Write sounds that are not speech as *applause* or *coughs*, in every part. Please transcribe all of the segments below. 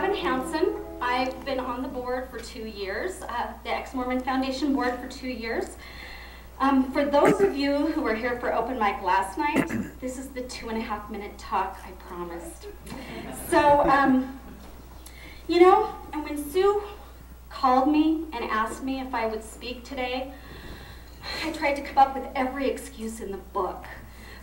Gavin Hansen. I've been on the board for two years, uh, the Ex-Mormon Foundation board for two years. Um, for those of you who were here for open mic last night, this is the two and a half minute talk I promised. So, um, you know, and when Sue called me and asked me if I would speak today, I tried to come up with every excuse in the book.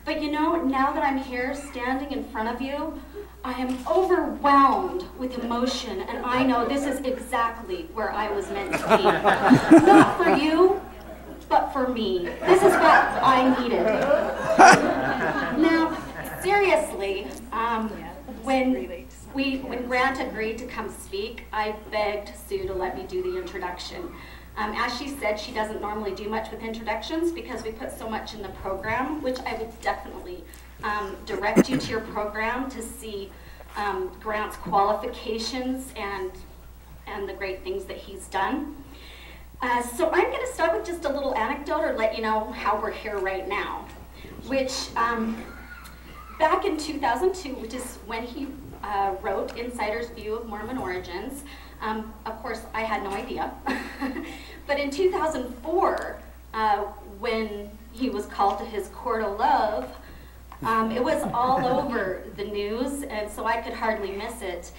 But you know, now that I'm here standing in front of you, I am overwhelmed with emotion, and I know this is exactly where I was meant to be. Not for you, but for me. This is what I needed. now, seriously, um, when we, when Grant agreed to come speak, I begged Sue to let me do the introduction. Um, as she said, she doesn't normally do much with introductions because we put so much in the program, which I would definitely um, direct you to your program to see um, Grant's qualifications and, and the great things that he's done. Uh, so I'm going to start with just a little anecdote or let you know how we're here right now, which um, back in 2002, which is when he uh, wrote Insider's View of Mormon Origins, um, of course, I had no idea. *laughs* but in 2004, uh, when he was called to his court of love, um, it was all *laughs* over the news, and so I could hardly miss it.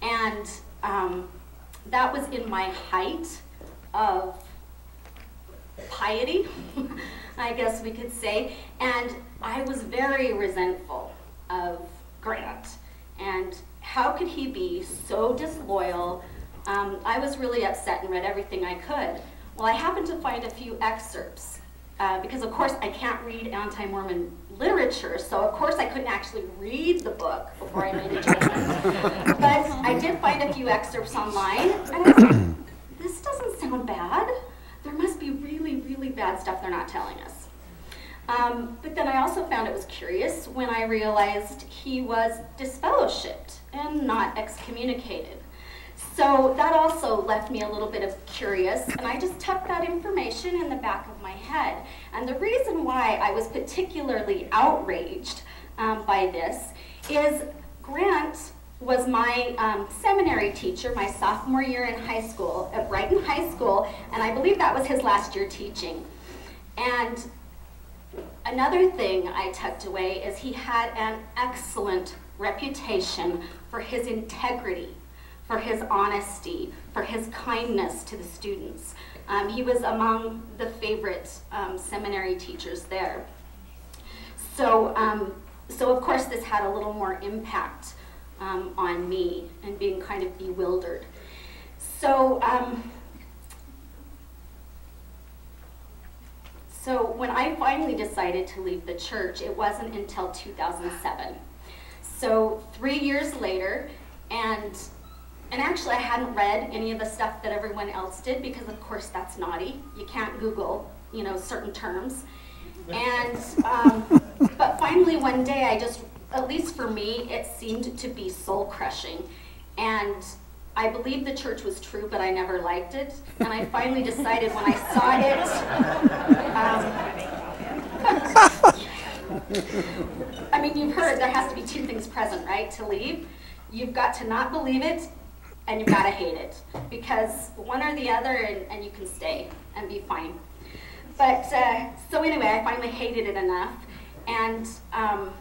And um, that was in my height of piety, *laughs* I guess we could say. And I was very resentful of Grant. And how could he be so disloyal um, I was really upset and read everything I could. Well, I happened to find a few excerpts uh, because, of course, I can't read anti-Mormon literature, so of course I couldn't actually read the book before I made a judgment. *laughs* but I did find a few excerpts online, and I this doesn't sound bad. There must be really, really bad stuff they're not telling us. Um, but then I also found it was curious when I realized he was disfellowshipped and not excommunicated. So that also left me a little bit of curious, and I just tucked that information in the back of my head. And the reason why I was particularly outraged um, by this is Grant was my um, seminary teacher my sophomore year in high school at Brighton High School, and I believe that was his last year teaching. And another thing I tucked away is he had an excellent reputation for his integrity for his honesty, for his kindness to the students. Um, he was among the favorite um, seminary teachers there. So, um, so of course this had a little more impact um, on me and being kind of bewildered. So, um, so when I finally decided to leave the church, it wasn't until 2007. So three years later, and and actually, I hadn't read any of the stuff that everyone else did because, of course, that's naughty. You can't Google, you know, certain terms. And, um, but finally one day I just, at least for me, it seemed to be soul crushing. And I believed the church was true, but I never liked it. And I finally decided when I saw it, um, *laughs* I mean, you've heard there has to be two things present, right, to leave. You've got to not believe it, and you've gotta hate it because one or the other and, and you can stay and be fine. But uh, so anyway, I finally hated it enough and um,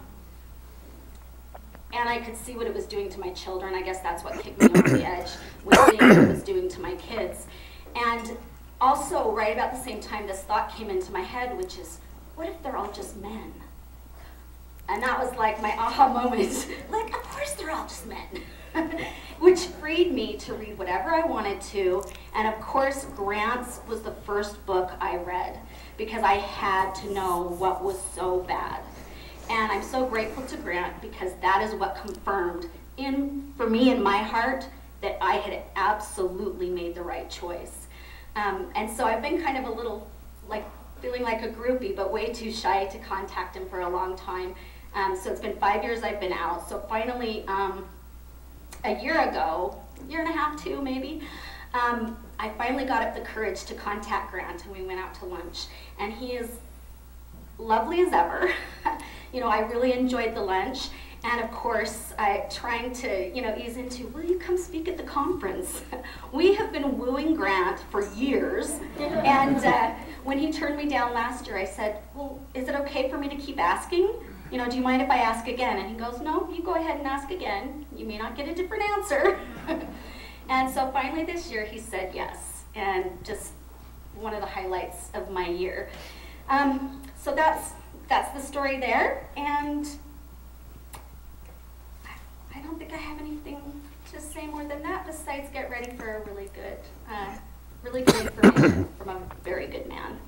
and I could see what it was doing to my children. I guess that's what kicked me over the edge, was seeing what it was doing to my kids. And also, right about the same time, this thought came into my head, which is, what if they're all just men? And that was like my aha moment. *laughs* like, of course they're all just men. *laughs* which freed me to read whatever I wanted to. And of course, Grant's was the first book I read because I had to know what was so bad. And I'm so grateful to Grant because that is what confirmed in for me in my heart that I had absolutely made the right choice. Um, and so I've been kind of a little like feeling like a groupie, but way too shy to contact him for a long time. Um, so it's been five years I've been out. So finally, um, a year ago, year and a half, two maybe, um, I finally got up the courage to contact Grant and we went out to lunch. And he is lovely as ever. *laughs* you know, I really enjoyed the lunch. And of course, I trying to, you know, ease into, will you come speak at the conference? *laughs* we have been wooing Grant for years. and uh, when he turned me down last year, I said, well, is it okay for me to keep asking? You know, do you mind if I ask again? And he goes, no, you go ahead and ask again. You may not get a different answer. *laughs* and so finally this year, he said yes. And just one of the highlights of my year. Um, so that's that's the story there. And I don't think I have anything to say more than that besides get ready for a really good, uh, really good information *coughs* from a very good man.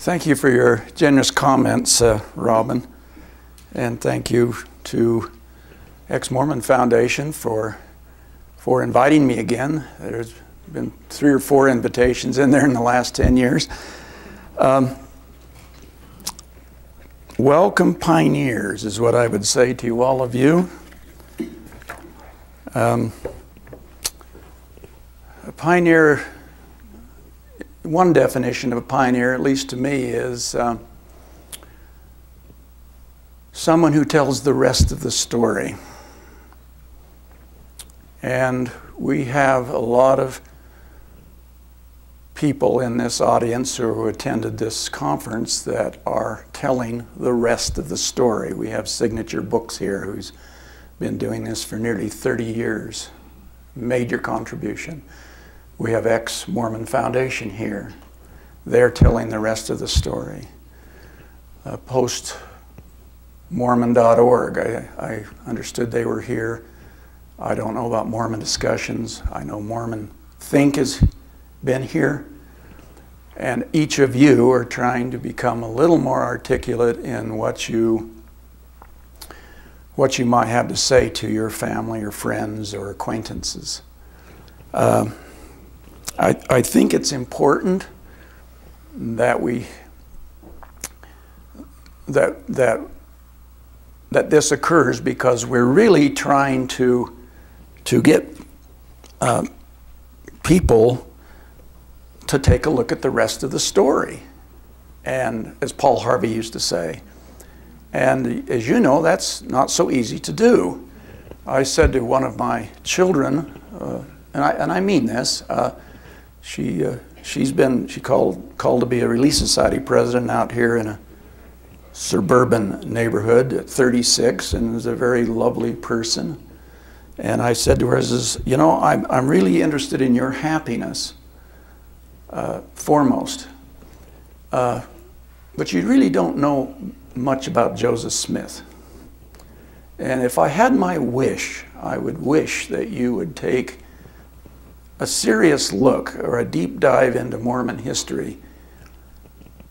Thank you for your generous comments, uh, Robin. And thank you to Ex Mormon Foundation for, for inviting me again. There's been three or four invitations in there in the last 10 years. Um, welcome, pioneers, is what I would say to all of you. Um, a pioneer, one definition of a pioneer, at least to me, is uh, someone who tells the rest of the story. And we have a lot of people in this audience who attended this conference that are telling the rest of the story. We have Signature Books here, who's been doing this for nearly 30 years. Major contribution. We have Ex Mormon Foundation here. They're telling the rest of the story. Uh, Post Mormon.org, I, I understood they were here. I don't know about Mormon discussions. I know Mormon Think has been here. And each of you are trying to become a little more articulate in what you what you might have to say to your family or friends or acquaintances. Uh, I, I think it's important that we that that that this occurs because we're really trying to to get uh, people to take a look at the rest of the story. And as Paul Harvey used to say, and as you know, that's not so easy to do. I said to one of my children, uh, and, I, and I mean this, uh, she, uh, she's been, she called, called to be a Relief Society president out here in a suburban neighborhood at 36 and is a very lovely person. And I said to her, says, you know, I'm, I'm really interested in your happiness uh, foremost. Uh, but you really don't know much about Joseph Smith. And if I had my wish, I would wish that you would take a serious look or a deep dive into Mormon history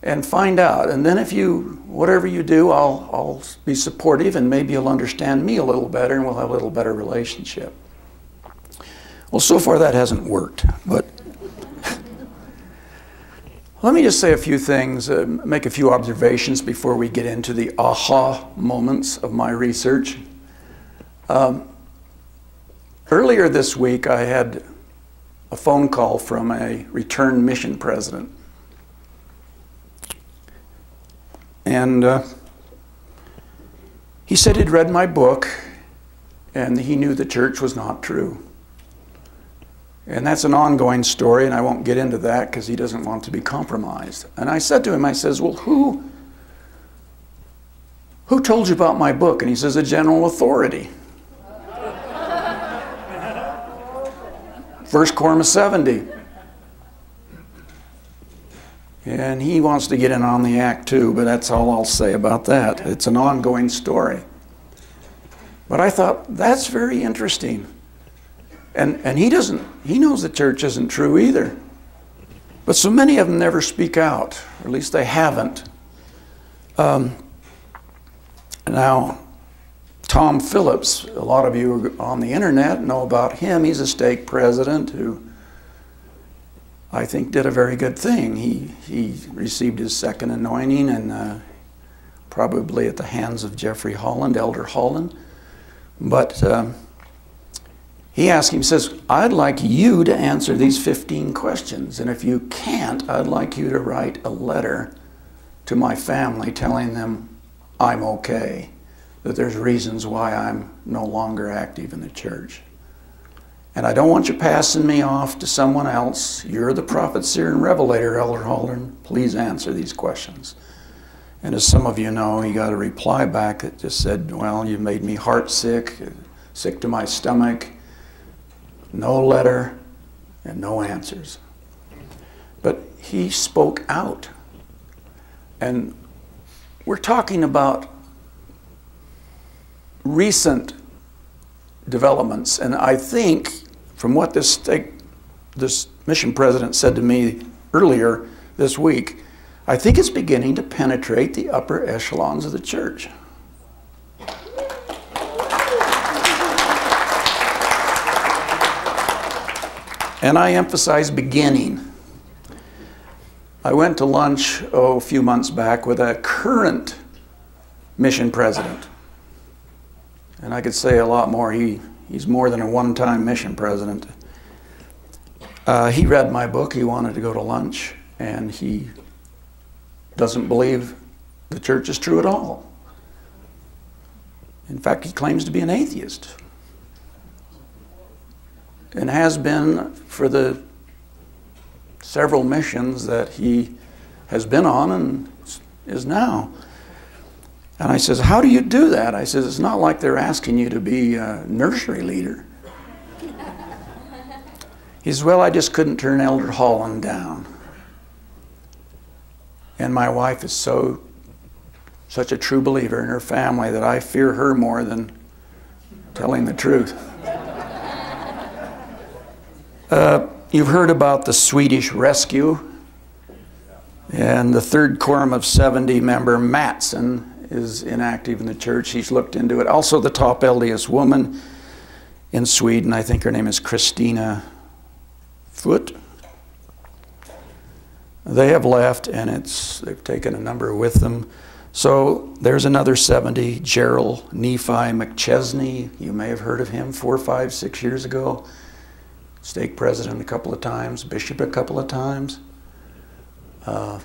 and find out. And then if you, whatever you do, I'll, I'll be supportive and maybe you'll understand me a little better and we'll have a little better relationship. Well, so far that hasn't worked, but *laughs* let me just say a few things, uh, make a few observations before we get into the aha moments of my research. Um, earlier this week, I had a phone call from a returned mission president. And uh, he said he'd read my book and he knew the church was not true. And that's an ongoing story, and I won't get into that because he doesn't want to be compromised. And I said to him, I says, well, who, who told you about my book? And he says, a general authority. First Quorum of 70. And he wants to get in on the act too, but that's all I'll say about that. It's an ongoing story. But I thought, that's very interesting. And, and he doesn't, he knows the church isn't true either. But so many of them never speak out, or at least they haven't. Um, now, Tom Phillips, a lot of you on the internet know about him. He's a stake president who I think did a very good thing. He, he received his second anointing and uh, probably at the hands of Jeffrey Holland, Elder Holland. But um, he asked him, he says, I'd like you to answer these 15 questions. And if you can't, I'd like you to write a letter to my family telling them I'm okay, that there's reasons why I'm no longer active in the church. And I don't want you passing me off to someone else. You're the prophet, seer, and revelator, Elder Holland. Please answer these questions. And as some of you know, he got a reply back that just said, Well, you made me heart sick, sick to my stomach. No letter and no answers. But he spoke out. And we're talking about recent developments. And I think from what this state, this mission president said to me earlier this week, I think it's beginning to penetrate the upper echelons of the church. And I emphasize beginning. I went to lunch oh, a few months back with a current mission president. And I could say a lot more. He, he's more than a one time mission president. Uh, he read my book. He wanted to go to lunch. And he doesn't believe the church is true at all. In fact, he claims to be an atheist and has been for the several missions that he has been on and is now. And I says, How do you do that? I says, It's not like they're asking you to be a nursery leader. he says, Well, I just couldn't turn Elder Holland down. And my wife is so such a true believer in her family that I fear her more than telling the truth. Uh, you've heard about the Swedish rescue. And the third quorum of 70 member Mattsson is inactive in the church. He's looked into it. Also, the top LDS woman in Sweden, I think her name is Christina Foot. They have left, and it's they've taken a number with them. So there's another 70. Gerald Nephi McChesney, you may have heard of him four, five, six years ago. Stake president a couple of times, bishop a couple of times. Uh,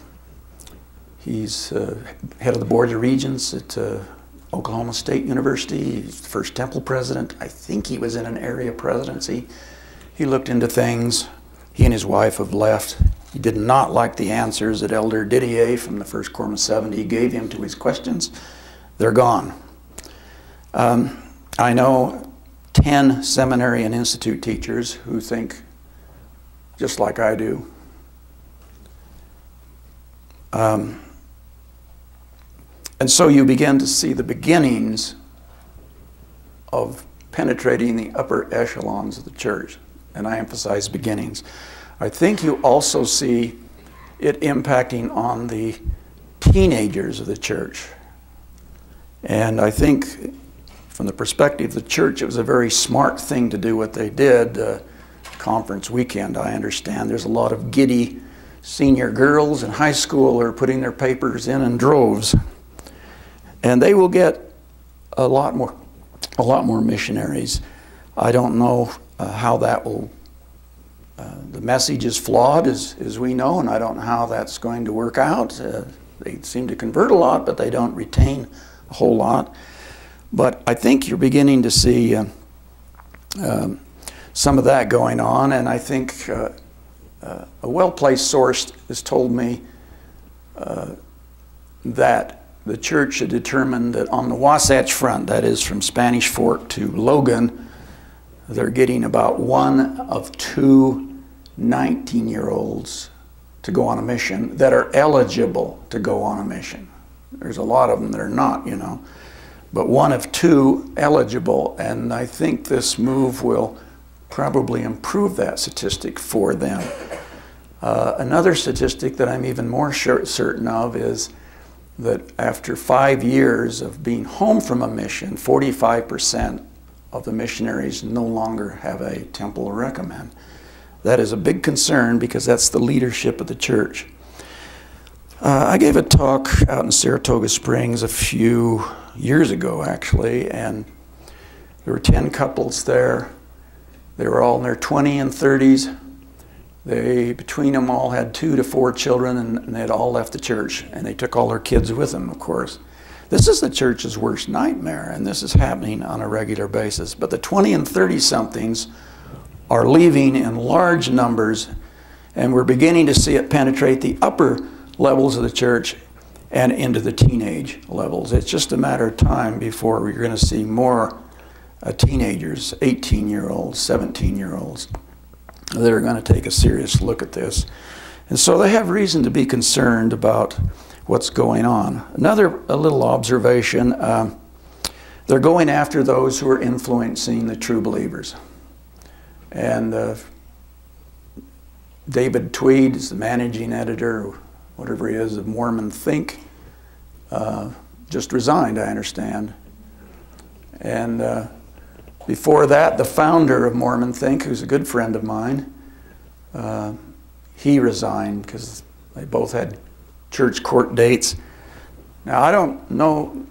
he's uh, head of the board of regents at uh, Oklahoma State University. He's the first temple president. I think he was in an area presidency. He looked into things. He and his wife have left. He did not like the answers that Elder Didier from the First Quorum of 70 gave him to his questions. They're gone. Um, I know 10 seminary and institute teachers who think just like I do. Um, and so you begin to see the beginnings of penetrating the upper echelons of the church. And I emphasize beginnings. I think you also see it impacting on the teenagers of the church. And I think from the perspective of the church, it was a very smart thing to do what they did. Uh, conference weekend, I understand there's a lot of giddy senior girls in high school who are putting their papers in in droves. And they will get a lot more, a lot more missionaries. I don't know uh, how that will uh, the message is flawed, as, as we know, and I don't know how that's going to work out. Uh, they seem to convert a lot, but they don't retain a whole lot. But I think you're beginning to see uh, um, some of that going on, and I think uh, uh, a well placed source has told me that the church had determined that on the Wasatch Front, that is from Spanish Fork to Logan, they're getting about one of two 19 year olds to go on a mission that are eligible to go on a mission. There's a lot of them that are not, you know, but one of two eligible, and I think this move will probably improve that statistic for them. Uh, another statistic that I'm even more sure, certain of is that after five years of being home from a mission, 45% of the missionaries no longer have a temple to recommend. That is a big concern because that's the leadership of the church. Uh, I gave a talk out in Saratoga Springs a few years ago, actually, and there were 10 couples there. They were all in their 20s and 30s. They, between them all, had two to four children, and, and they had all left the church. And they took all their kids with them, of course. This is the church's worst nightmare, and this is happening on a regular basis. But the 20 and 30 somethings are leaving in large numbers, and we're beginning to see it penetrate the upper levels of the church and into the teenage levels. It's just a matter of time before we're going to see more uh, teenagers, 18 year olds, 17 year olds, that are going to take a serious look at this. And so they have reason to be concerned about what's going on. Another a little observation um, they're going after those who are influencing the true believers. And uh, David Twede is the managing editor, whatever he is, of Mormon Think. Uh, just resigned, I understand. And uh, before that, the founder of Mormon Think, who's a good friend of mine, uh, he resigned because they both had church court dates. Now, I don't know,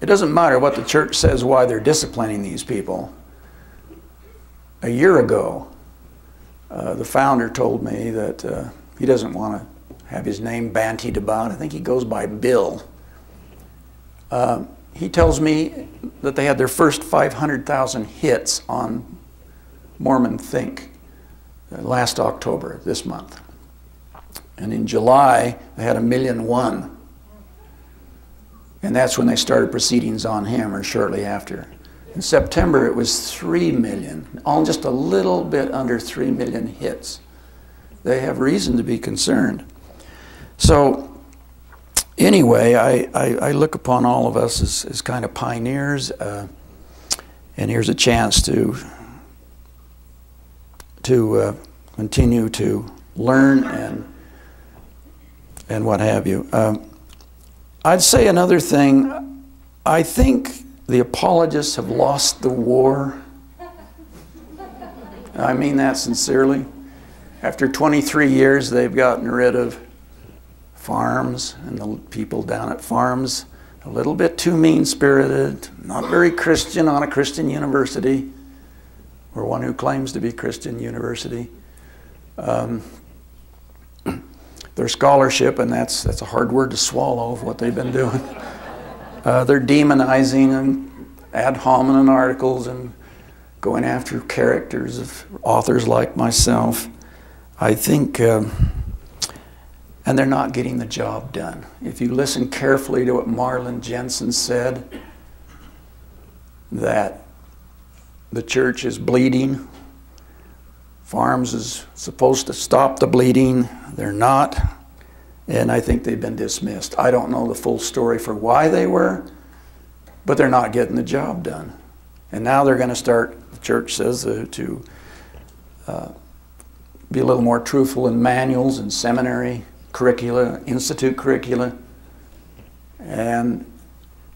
it doesn't matter what the church says why they're disciplining these people. A year ago, uh, the founder told me that uh, he doesn't want to have his name bantied about. I think he goes by Bill. Uh, he tells me that they had their first 500,000 hits on Mormon Think uh, last October, this month. And in July, they had a million one. And that's when they started proceedings on him, or shortly after. In September, it was 3 million, all just a little bit under 3 million hits. They have reason to be concerned. So, anyway, I, I, I look upon all of us as, as kind of pioneers, uh, and here's a chance to, to uh, continue to learn and and what have you. Um, I'd say another thing. I think the apologists have lost the war. I mean that sincerely. After 23 years, they've gotten rid of FARMS and the people down at FARMS. A little bit too mean spirited, not very Christian on a Christian university, or one who claims to be Christian university. Um, their scholarship, and that's, that's a hard word to swallow of what they've been doing. *laughs* Uh, they're demonizing and ad hominem articles and going after characters of authors like myself. I think, um, and they're not getting the job done. If you listen carefully to what Marlin Jensen said, that the church is bleeding FARMS is supposed to stop the bleeding. They're not. And I think they've been dismissed. I don't know the full story for why they were, but they're not getting the job done. And now they're going to start, the church says, uh, to uh, be a little more truthful in manuals and seminary curricula, institute curricula. And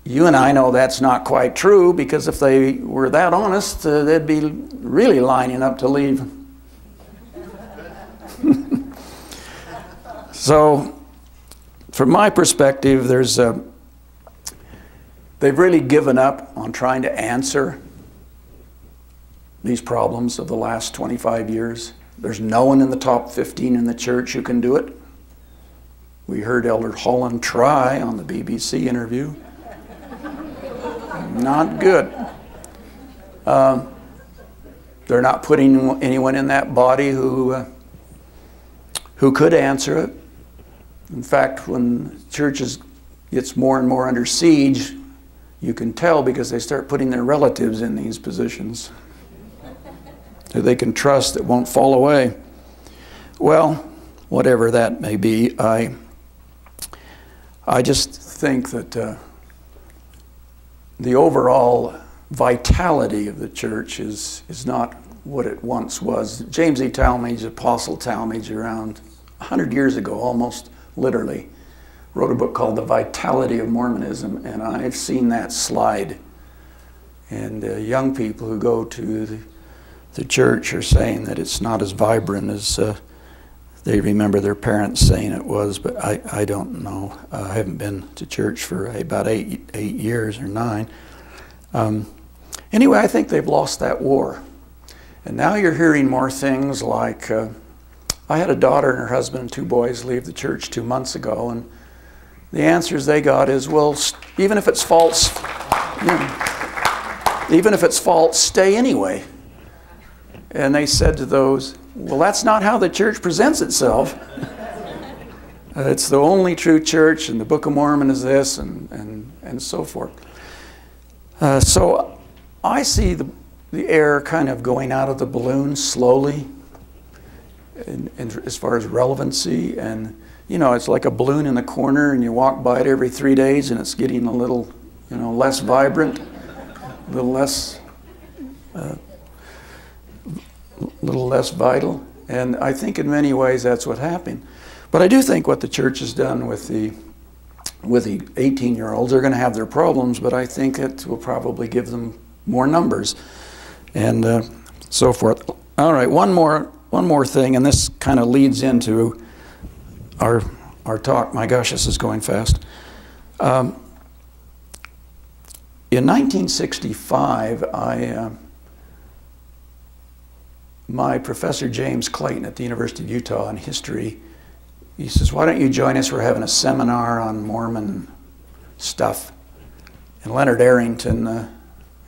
you and I know that's not quite true because if they were that honest, uh, they'd be really lining up to leave *laughs* so, from my perspective, there's a, they've really given up on trying to answer these problems of the last 25 years. There's no one in the top 15 in the church who can do it. We heard Elder Holland try on the BBC interview. Not good. Um, they're not putting anyone in that body who uh, who could answer it. In fact, when churches gets more and more under siege, you can tell because they start putting their relatives in these positions that they can trust that won't fall away. Well, whatever that may be, I, I just think that uh, the overall vitality of the church is, is not what it once was. James E. Talmage, Apostle Talmage, around 100 years ago, almost literally, wrote a book called The Vitality of Mormonism, and I've seen that slide. And uh, young people who go to the, the, church are saying that it's not as vibrant as uh, they remember their parents saying it was, but I, I don't know. Uh, I haven't been to church for about eight, eight years or nine. Um, anyway, I think they've lost that war. And now you're hearing more things like uh, I had a daughter and her husband and two boys leave the church two months ago, and the answers they got is, well, even if it's false, you know, even if it's false, stay anyway. And they said to those, well, that's not how the church presents itself. uh, it's the only true church, and the Book of Mormon is this, and, and, and so forth. Uh, so I see the, the air kind of going out of the balloon slowly in, in, as far as relevancy. And, you know, it's like a balloon in the corner, and you walk by it every three days, and it's getting a little, you know, less vibrant, a little less. Uh, little less vital. And I think in many ways that's what happened. But I do think what the church has done with the with the 18 year olds, they're going to have their problems, but I think it will probably give them more numbers and uh, so forth. All right, one more one more thing, and this kind of leads into our our talk. My gosh, this is going fast. Um, in 1965, I. Uh, my professor James Clayton at the University of Utah in history, he says, Why don't you join us? We're having a seminar on Mormon stuff. And Leonard Arrington, uh,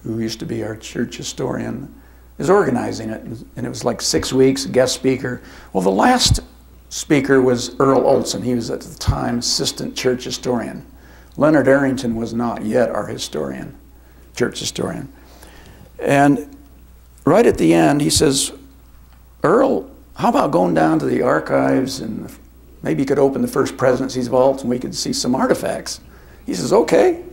who used to be our church historian, is organizing it. And it was like six weeks, a guest speaker. Well, the last speaker was Earl Olson. He was at the time assistant church historian. Leonard Arrington was not yet our historian, church historian. And right at the end, he says, Earl, how about going down to the archives and maybe you could open the first presidency's vault and we could see some artifacts? He says, okay.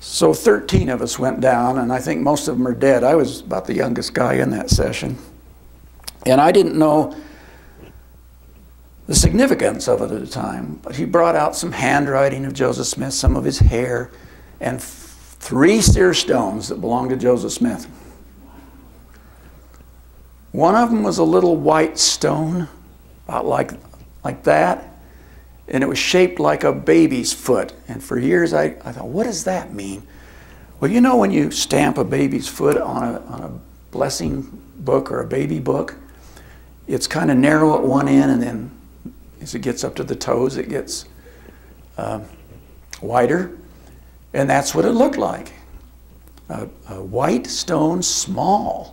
So 13 of us went down, and I think most of them are dead. I was about the youngest guy in that session. And I didn't know the significance of it at the time, but he brought out some handwriting of Joseph Smith, some of his hair, and three seer stones that belonged to Joseph Smith. One of them was a little white stone, about like, like that, and it was shaped like a baby's foot. And for years I, I thought, what does that mean? Well, you know when you stamp a baby's foot on a, on a blessing book or a baby book, it's kind of narrow at one end, and then as it gets up to the toes, it gets uh, wider. And that's what it looked like. A, a white stone, small,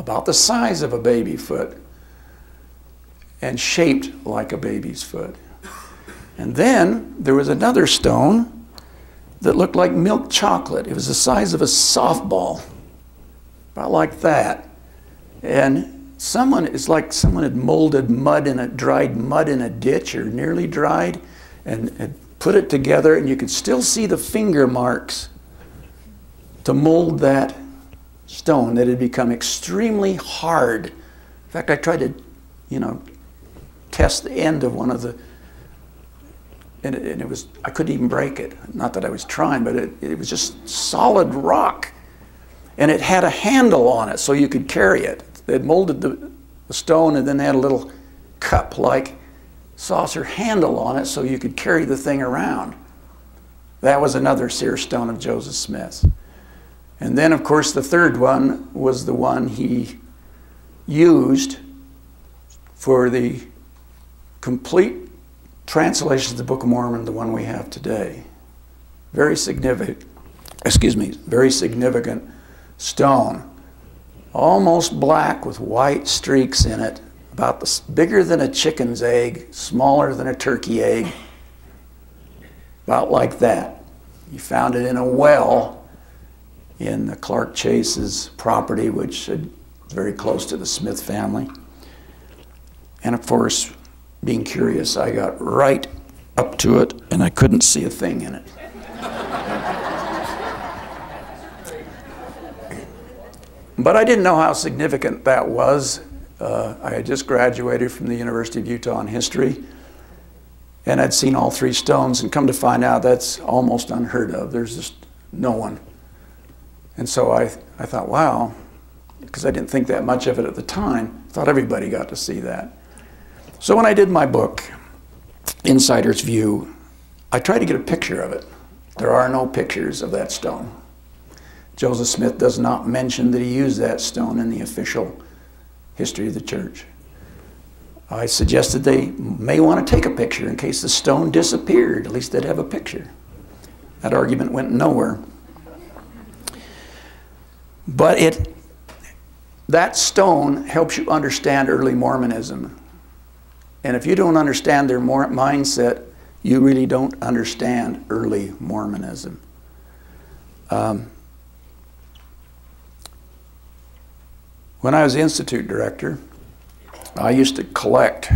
about the size of a baby foot and shaped like a baby's foot. And then there was another stone that looked like milk chocolate. It was the size of a softball, about like that. And someone, it's like someone had molded mud in a, dried mud in a ditch or nearly dried, and had put it together, and you could still see the finger marks to mold that stone that had become extremely hard. In fact, I tried to, you know, test the end of one of the, and it, and it was, I couldn't even break it. Not that I was trying, but it, it was just solid rock. And it had a handle on it so you could carry it. They molded the, the stone and then they had a little cup like saucer handle on it so you could carry the thing around. That was another seer stone of Joseph Smith's. And then, of course, the third one was the one he used for the complete translation of the Book of Mormon, the one we have today. Very significant, excuse me, very significant stone. Almost black with white streaks in it, about the, bigger than a chicken's egg, smaller than a turkey egg, about like that. He found it in a well in the Clark Chase's property, which is very close to the Smith family. And of course, being curious, I got right up to it and I couldn't see a thing in it. but I didn't know how significant that was. Uh, I had just graduated from the University of Utah in history and I'd seen all three stones and come to find out that's almost unheard of. There's just no one and so I, I thought, wow, because I didn't think that much of it at the time, I thought everybody got to see that. So when I did my book, Insider's View, I tried to get a picture of it. There are no pictures of that stone. Joseph Smith does not mention that he used that stone in the official history of the church. I suggested they may want to take a picture in case the stone disappeared. At least they'd have a picture. That argument went nowhere. But it, that stone helps you understand early Mormonism. And if you don't understand their mindset, you really don't understand early Mormonism. Um, when I was institute director, I used to collect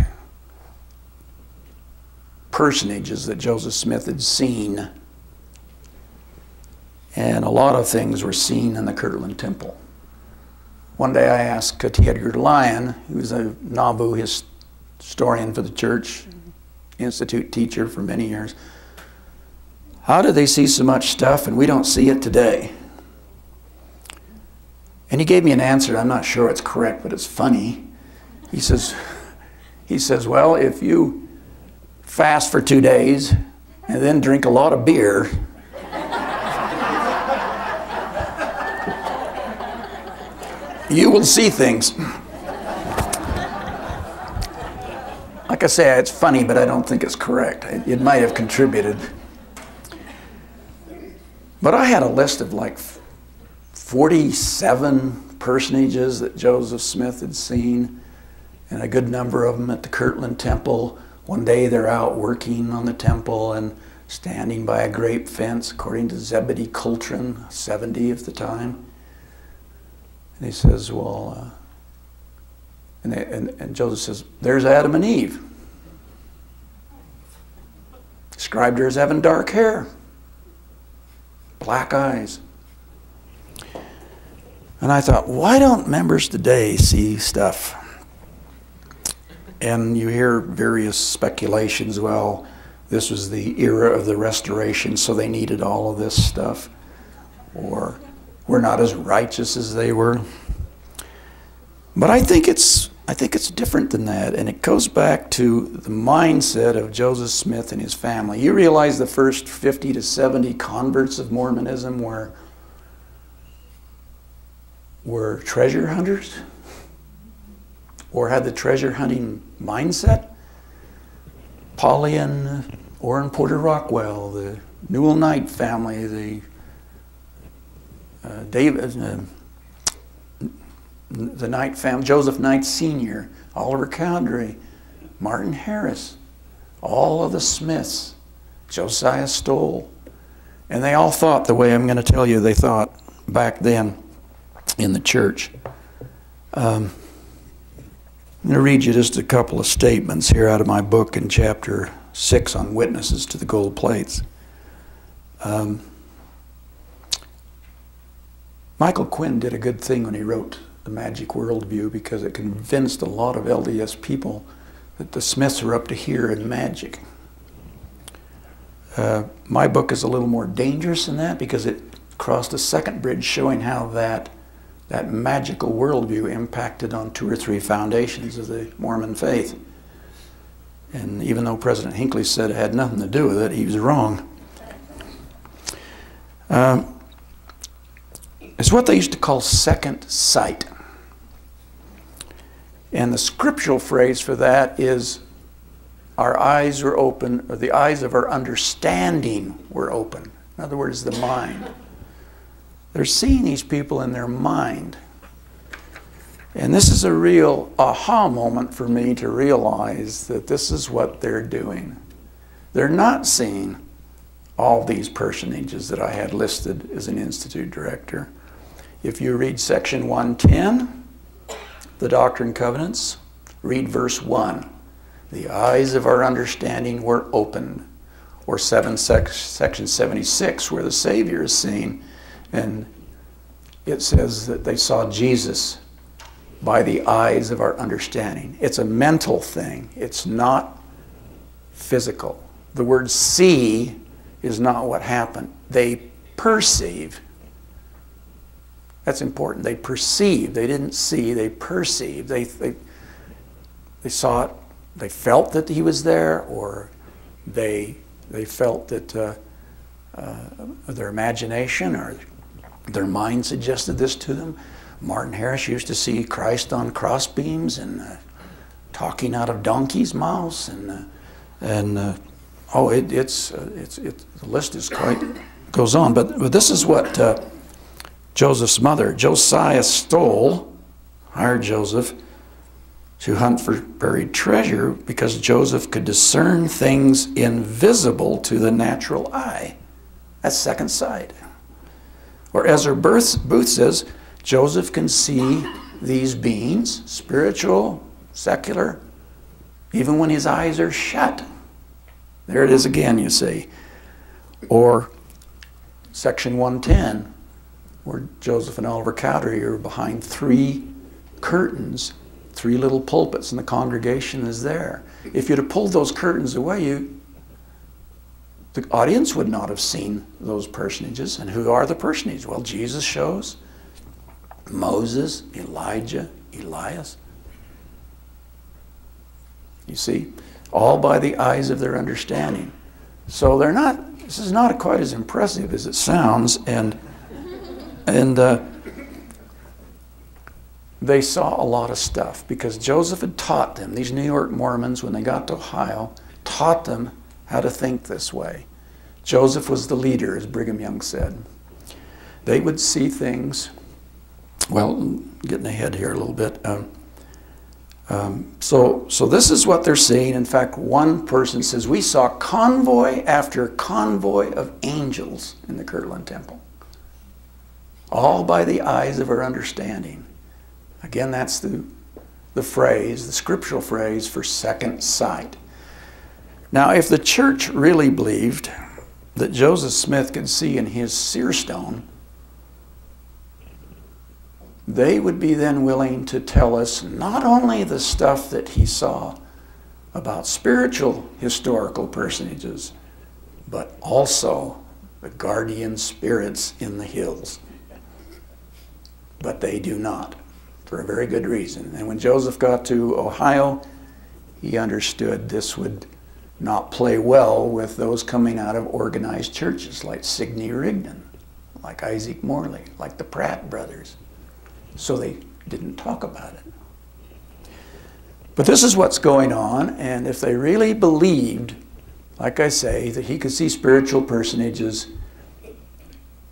personages that Joseph Smith had seen. And a lot of things were seen in the Kirtland Temple. One day I asked Edgar Lyon, who was a Nauvoo historian for the church, institute teacher for many years, how do they see so much stuff and we don't see it today? And he gave me an answer. I'm not sure it's correct, but it's funny. He says, *laughs* he says, well, if you fast for two days and then drink a lot of beer, you will see things. Like I say, it's funny, but I don't think it's correct. It, it might have contributed. But I had a list of like 47 personages that Joseph Smith had seen, and a good number of them at the Kirtland Temple. One day they're out working on the temple and standing by a grape fence, according to Zebedee Coltrin, 70 at the time. And he says, Well, uh, and, they, and, and Joseph says, There's Adam and Eve. Described her as having dark hair, black eyes. And I thought, why don't members today see stuff? And you hear various speculations. Well, this was the era of the restoration, so they needed all of this stuff. Or we're not as righteous as they were. But I think it's I think it's different than that, and it goes back to the mindset of Joseph Smith and his family. You realize the first 50 to 70 converts of Mormonism were, were treasure hunters or had the treasure hunting mindset? Pauline, Orrin Porter Rockwell, the Newell Knight family, the uh, David. Uh, the Knight family, Joseph Knight Sr., Oliver Cowdery, Martin Harris, all of the Smiths, Josiah Stowell. And they all thought the way I'm going to tell you they thought back then in the church. Um, I'm going to read you just a couple of statements here out of my book in chapter 6 on witnesses to the gold plates. Um, Michael Quinn did a good thing when he wrote the magic worldview because it convinced a lot of LDS people that the Smiths are up to here in magic. Uh, my book is a little more dangerous than that because it crossed a second bridge showing how that that magical worldview impacted on two or three foundations of the Mormon faith. And even though President Hinckley said it had nothing to do with it, he was wrong. Um, it's what they used to call second sight. And the scriptural phrase for that is our eyes were open, or the eyes of our understanding were open. In other words, the mind. They're seeing these people in their mind. And this is a real aha moment for me to realize that this is what they're doing. They're not seeing all these personages that I had listed as an institute director. If you read section 110, the Doctrine and Covenants, read verse 1. The eyes of our understanding were opened. Or 7, section 76, where the Savior is seen, and it says that they saw Jesus by the eyes of our understanding. It's a mental thing, it's not physical. The word see is not what happened. They perceive that's important. They perceived. They didn't see. They perceived. They, they, they saw it. They felt that he was there, or they, they felt that uh, uh, their imagination, or their mind suggested this to them. Martin Harris used to see Christ on crossbeams and uh, talking out of donkeys' mouths, and uh, and uh, oh, it, it's uh, it's it, the list is quite goes on. But but this is what Joseph's mother, Josiah Stowell, hired Joseph to hunt for buried treasure because Joseph could discern things invisible to the natural eye. That's second sight. Or Ezra Booth says, Joseph can see these beings, spiritual, secular, even when his eyes are shut. There it is again, you see. Or section 110, where Joseph and Oliver Cowdery are behind three curtains, three little pulpits, and the congregation is there. If you'd have pulled those curtains away, you, the audience would not have seen those personages. And who are the personages? Well, Jesus shows, Moses, Elijah, Elias. You see, all by the eyes of their understanding. So they're not, this is not quite as impressive as it sounds, and, and uh, they saw a lot of stuff because Joseph had taught them, these New York Mormons, when they got to Ohio, taught them how to think this way. Joseph was the leader, as Brigham Young said. They would see things, well, getting ahead here a little bit. Um, um, so, so this is what they're seeing. In fact, one person says, We saw convoy after convoy of angels in the Kirtland Temple, all by the eyes of our understanding. Again, that's the, the phrase, the scriptural phrase for second sight. Now, if the church really believed that Joseph Smith could see in his seer stone, they would be then willing to tell us not only the stuff that he saw about spiritual historical personages, but also the guardian spirits in the hills. But they do not, for a very good reason. And when Joseph got to Ohio, he understood this would not play well with those coming out of organized churches like Sidney Rigdon, like Isaac Morley, like the Pratt brothers. So they didn't talk about it. But this is what's going on, and if they really believed, like I say, that he could see spiritual personages,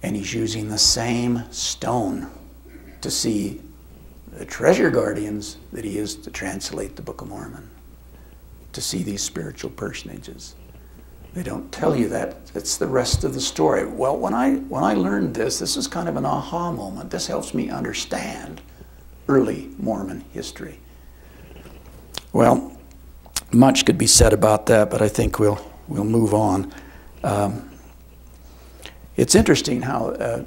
and he's using the same stone to see the treasure guardians that he is to translate the Book of Mormon to see these spiritual personages. They don't tell you that. It's the rest of the story. Well, when I, when I learned this, this is kind of an aha moment. This helps me understand early Mormon history. Well, much could be said about that, but I think we'll, we'll move on. Um, it's interesting how uh,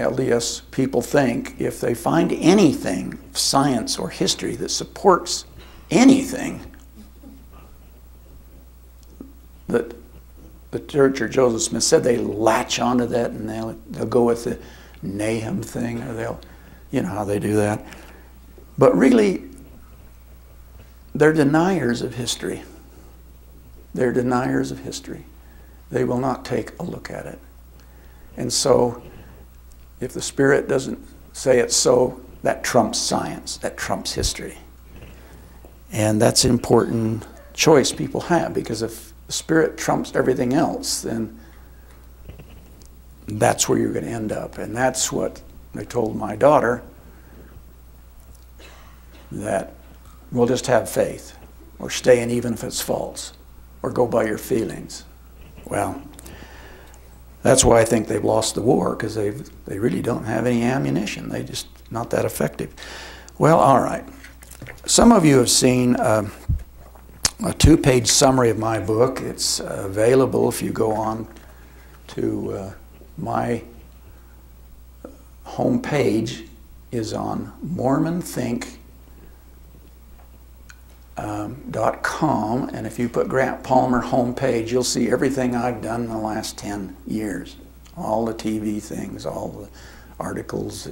LDS people think if they find anything, science or history, that supports anything, that the church or Joseph Smith said they latch onto that and they'll, they'll go with the Nahom thing or they'll, you know how they do that. But really, they're deniers of history. They're deniers of history. They will not take a look at it. And so, if the Spirit doesn't say it's so, that trumps science, that trumps history. And that's an important choice people have because if the Spirit trumps everything else, then that's where you're going to end up. And that's what I told my daughter that we'll just have faith or stay in even if it's false or go by your feelings. Well, that's why I think they've lost the war because they they really don't have any ammunition. They just not that effective. Well, all right. Some of you have seen. Uh, a two-page summary of my book. It's uh, available if you go on to uh, my home page is on mormonthink.com um, and if you put Grant Palmer homepage you'll see everything I've done in the last 10 years all the TV things all the articles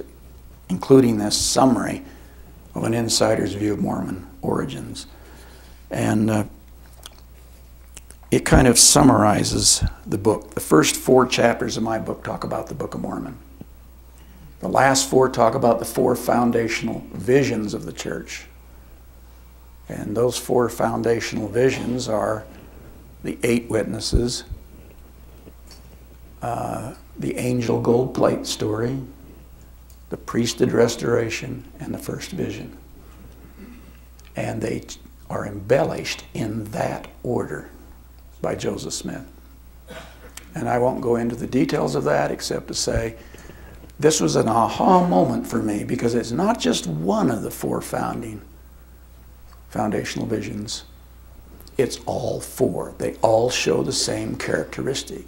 including this summary of an insider's view of Mormon origins and uh, it kind of summarizes the book. The first four chapters of my book talk about the Book of Mormon. The last four talk about the four foundational visions of the church. And those four foundational visions are the eight witnesses, uh, the angel gold plate story, the priesthood restoration, and the first vision. And they are embellished in that order by Joseph Smith. And I won't go into the details of that except to say this was an aha moment for me because it's not just one of the four founding foundational visions. It's all four. They all show the same characteristic.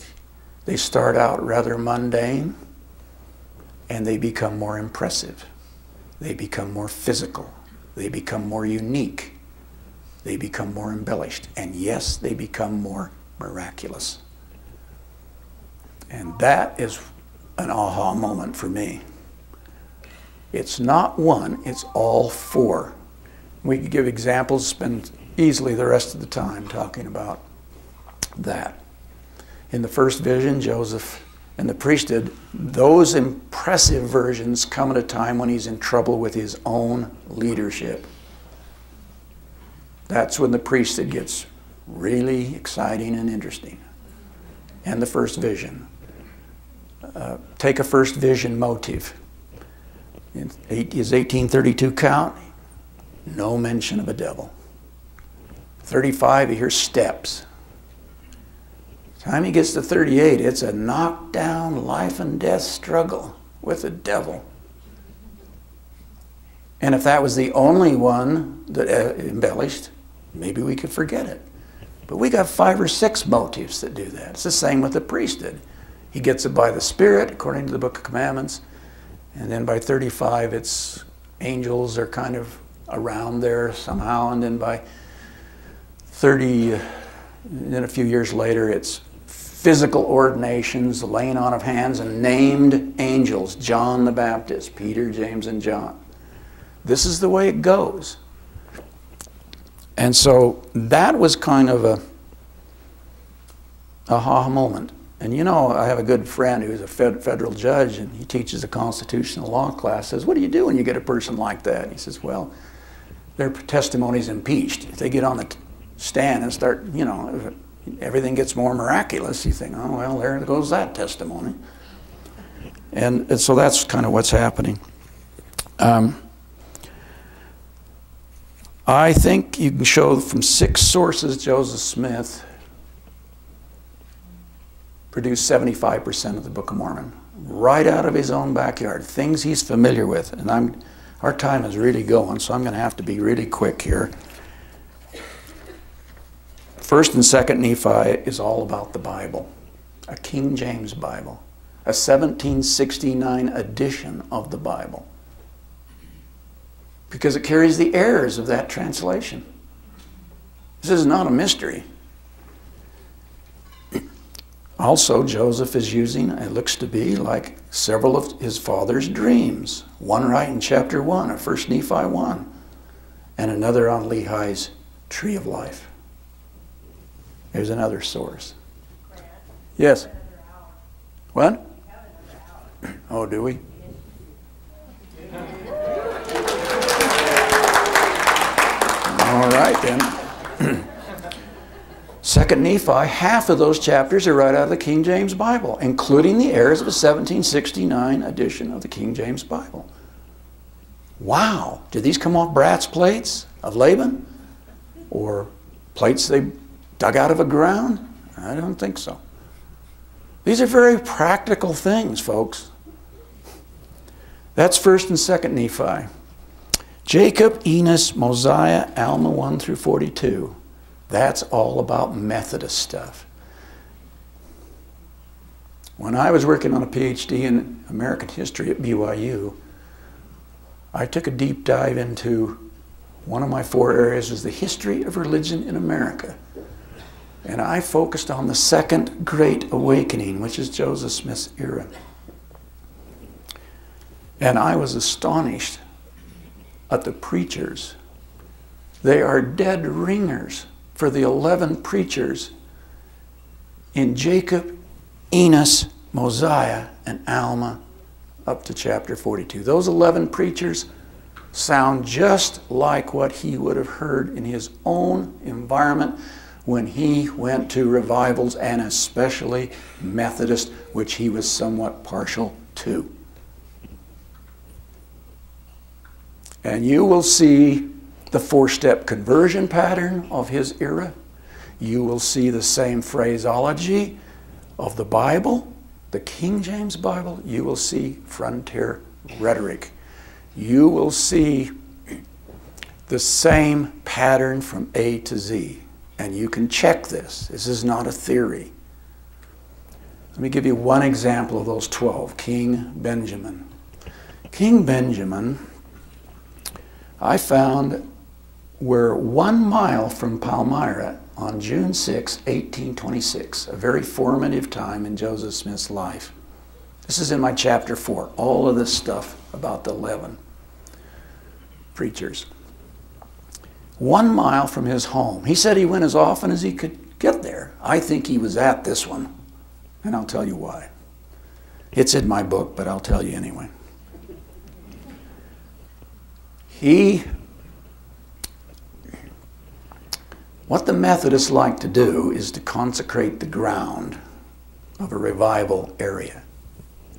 They start out rather mundane and they become more impressive. They become more physical. They become more unique they become more embellished. And yes, they become more miraculous. And that is an aha moment for me. It's not one, it's all four. We could give examples, spend easily the rest of the time talking about that. In the first vision, Joseph and the priesthood, those impressive versions come at a time when he's in trouble with his own leadership. That's when the priesthood gets really exciting and interesting. And the first vision. Uh, take a first vision motive. In his 1832 count, no mention of a devil. 35, he hears steps. Time he gets to 38, it's a knockdown, life and death struggle with the devil. And if that was the only one that uh, embellished, maybe we could forget it. But we got five or six motives that do that. It's the same with the priesthood. He gets it by the Spirit, according to the Book of Commandments. And then by 35, it's angels are kind of around there somehow. And then by 30, then a few years later, it's physical ordinations, laying on of hands, and named angels John the Baptist, Peter, James, and John. This is the way it goes. And so that was kind of a aha moment. And you know, I have a good friend who's a fed, federal judge, and he teaches a constitutional law class. Says, "What do you do when you get a person like that?" He says, "Well, their testimony's impeached. If they get on the stand and start, you know, everything gets more miraculous, you think, oh well, there goes that testimony." And, and so that's kind of what's happening. Um, I think you can show from six sources Joseph Smith produced 75% of the Book of Mormon right out of his own backyard, things he's familiar with. And I'm, our time is really going, so I'm going to have to be really quick here. First and Second Nephi is all about the Bible, a King James Bible, a 1769 edition of the Bible because it carries the errors of that translation. This is not a mystery. Also, Joseph is using, it looks to be like several of his father's dreams. One right in chapter 1 of 1 Nephi 1, and another on Lehi's tree of life. There's another source. Yes? What? Oh, do we? All right then. *clears throat* Second Nephi, half of those chapters are right out of the King James Bible, including the errors of a 1769 edition of the King James Bible. Wow! Did these come off brass plates of Laban? Or plates they dug out of a ground? I don't think so. These are very practical things, folks. That's 1st and 2nd Nephi. Jacob, Enos, Mosiah, Alma 1 through 42. That's all about Methodist stuff. When I was working on a PhD in American history at BYU, I took a deep dive into one of my four areas was the history of religion in America. And I focused on the second great awakening, which is Joseph Smith's era. And I was astonished at the preachers. They are dead ringers for the 11 preachers in Jacob, Enos, Mosiah, and Alma up to chapter 42. Those 11 preachers sound just like what he would have heard in his own environment when he went to revivals and especially Methodist, which he was somewhat partial to. And you will see the four step conversion pattern of his era. You will see the same phraseology of the Bible, the King James Bible. You will see frontier rhetoric. You will see the same pattern from A to Z. And you can check this. This is not a theory. Let me give you one example of those 12 King Benjamin. King Benjamin, I found, were one mile from Palmyra on June 6, 1826, a very formative time in Joseph Smith's life. This is in my chapter 4, all of this stuff about the 11 preachers one mile from his home. He said he went as often as he could get there. I think he was at this one, and I'll tell you why. It's in my book, but I'll tell you anyway. He, what the Methodists like to do is to consecrate the ground of a revival area.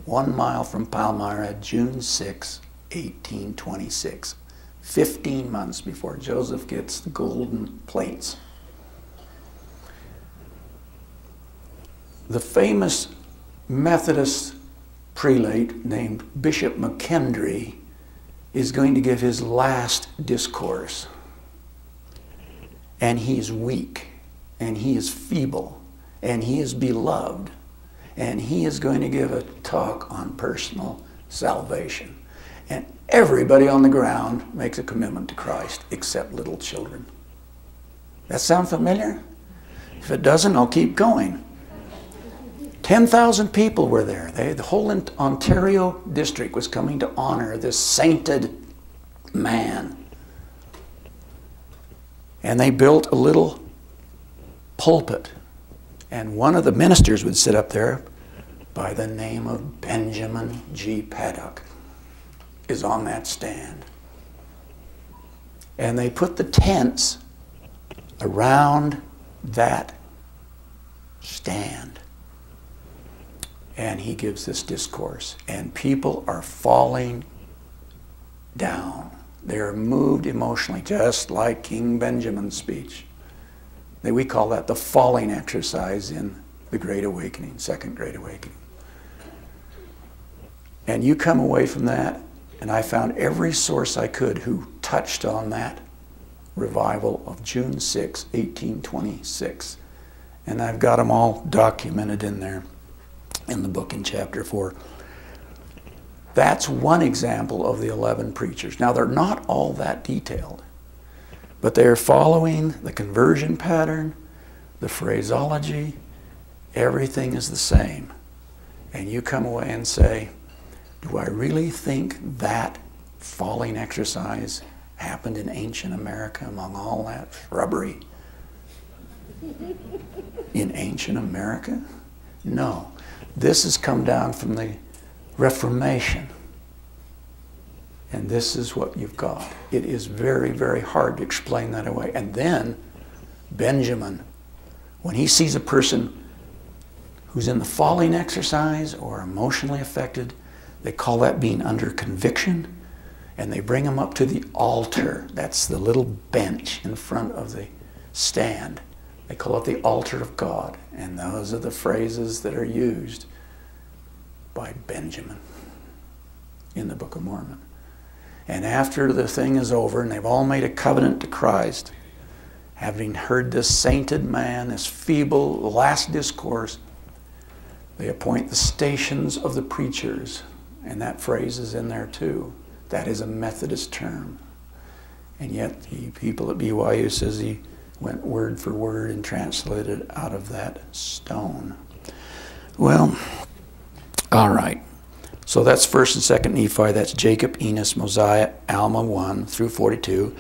One mile from Palmyra, June 6, 1826. 15 months before Joseph gets the golden plates. The famous Methodist prelate named Bishop McKendree is going to give his last discourse. And he is weak, and he is feeble, and he is beloved, and he is going to give a talk on personal salvation. And everybody on the ground makes a commitment to Christ except little children. That sound familiar? If it doesn't, I'll keep going. 10,000 people were there. They, the whole Ontario district was coming to honor this sainted man. And they built a little pulpit. And one of the ministers would sit up there by the name of Benjamin G. Paddock is on that stand. And they put the tents around that stand. And he gives this discourse. And people are falling down. They are moved emotionally, just like King Benjamin's speech. We call that the falling exercise in the Great Awakening, Second Great Awakening. And you come away from that and I found every source I could who touched on that revival of June 6, 1826. And I've got them all documented in there in the book in chapter 4. That's one example of the 11 preachers. Now, they're not all that detailed, but they're following the conversion pattern, the phraseology, everything is the same. And you come away and say, do I really think that falling exercise happened in ancient America among all that shrubbery? in ancient America? No. This has come down from the Reformation. And this is what you've got. It is very, very hard to explain that away. And then Benjamin, when he sees a person who's in the falling exercise or emotionally affected, they call that being under conviction. And they bring him up to the altar. That's the little bench in front of the stand. They call it the altar of God. And those are the phrases that are used by Benjamin in the Book of Mormon. And after the thing is over and they've all made a covenant to Christ, having heard this sainted man, this feeble last discourse, they appoint the stations of the preachers and that phrase is in there too. That is a Methodist term. And yet the people at BYU says he went word for word and translated out of that stone. Well, all right. So that's first and second Nephi. That's Jacob, Enos, Mosiah, Alma 1 through 42.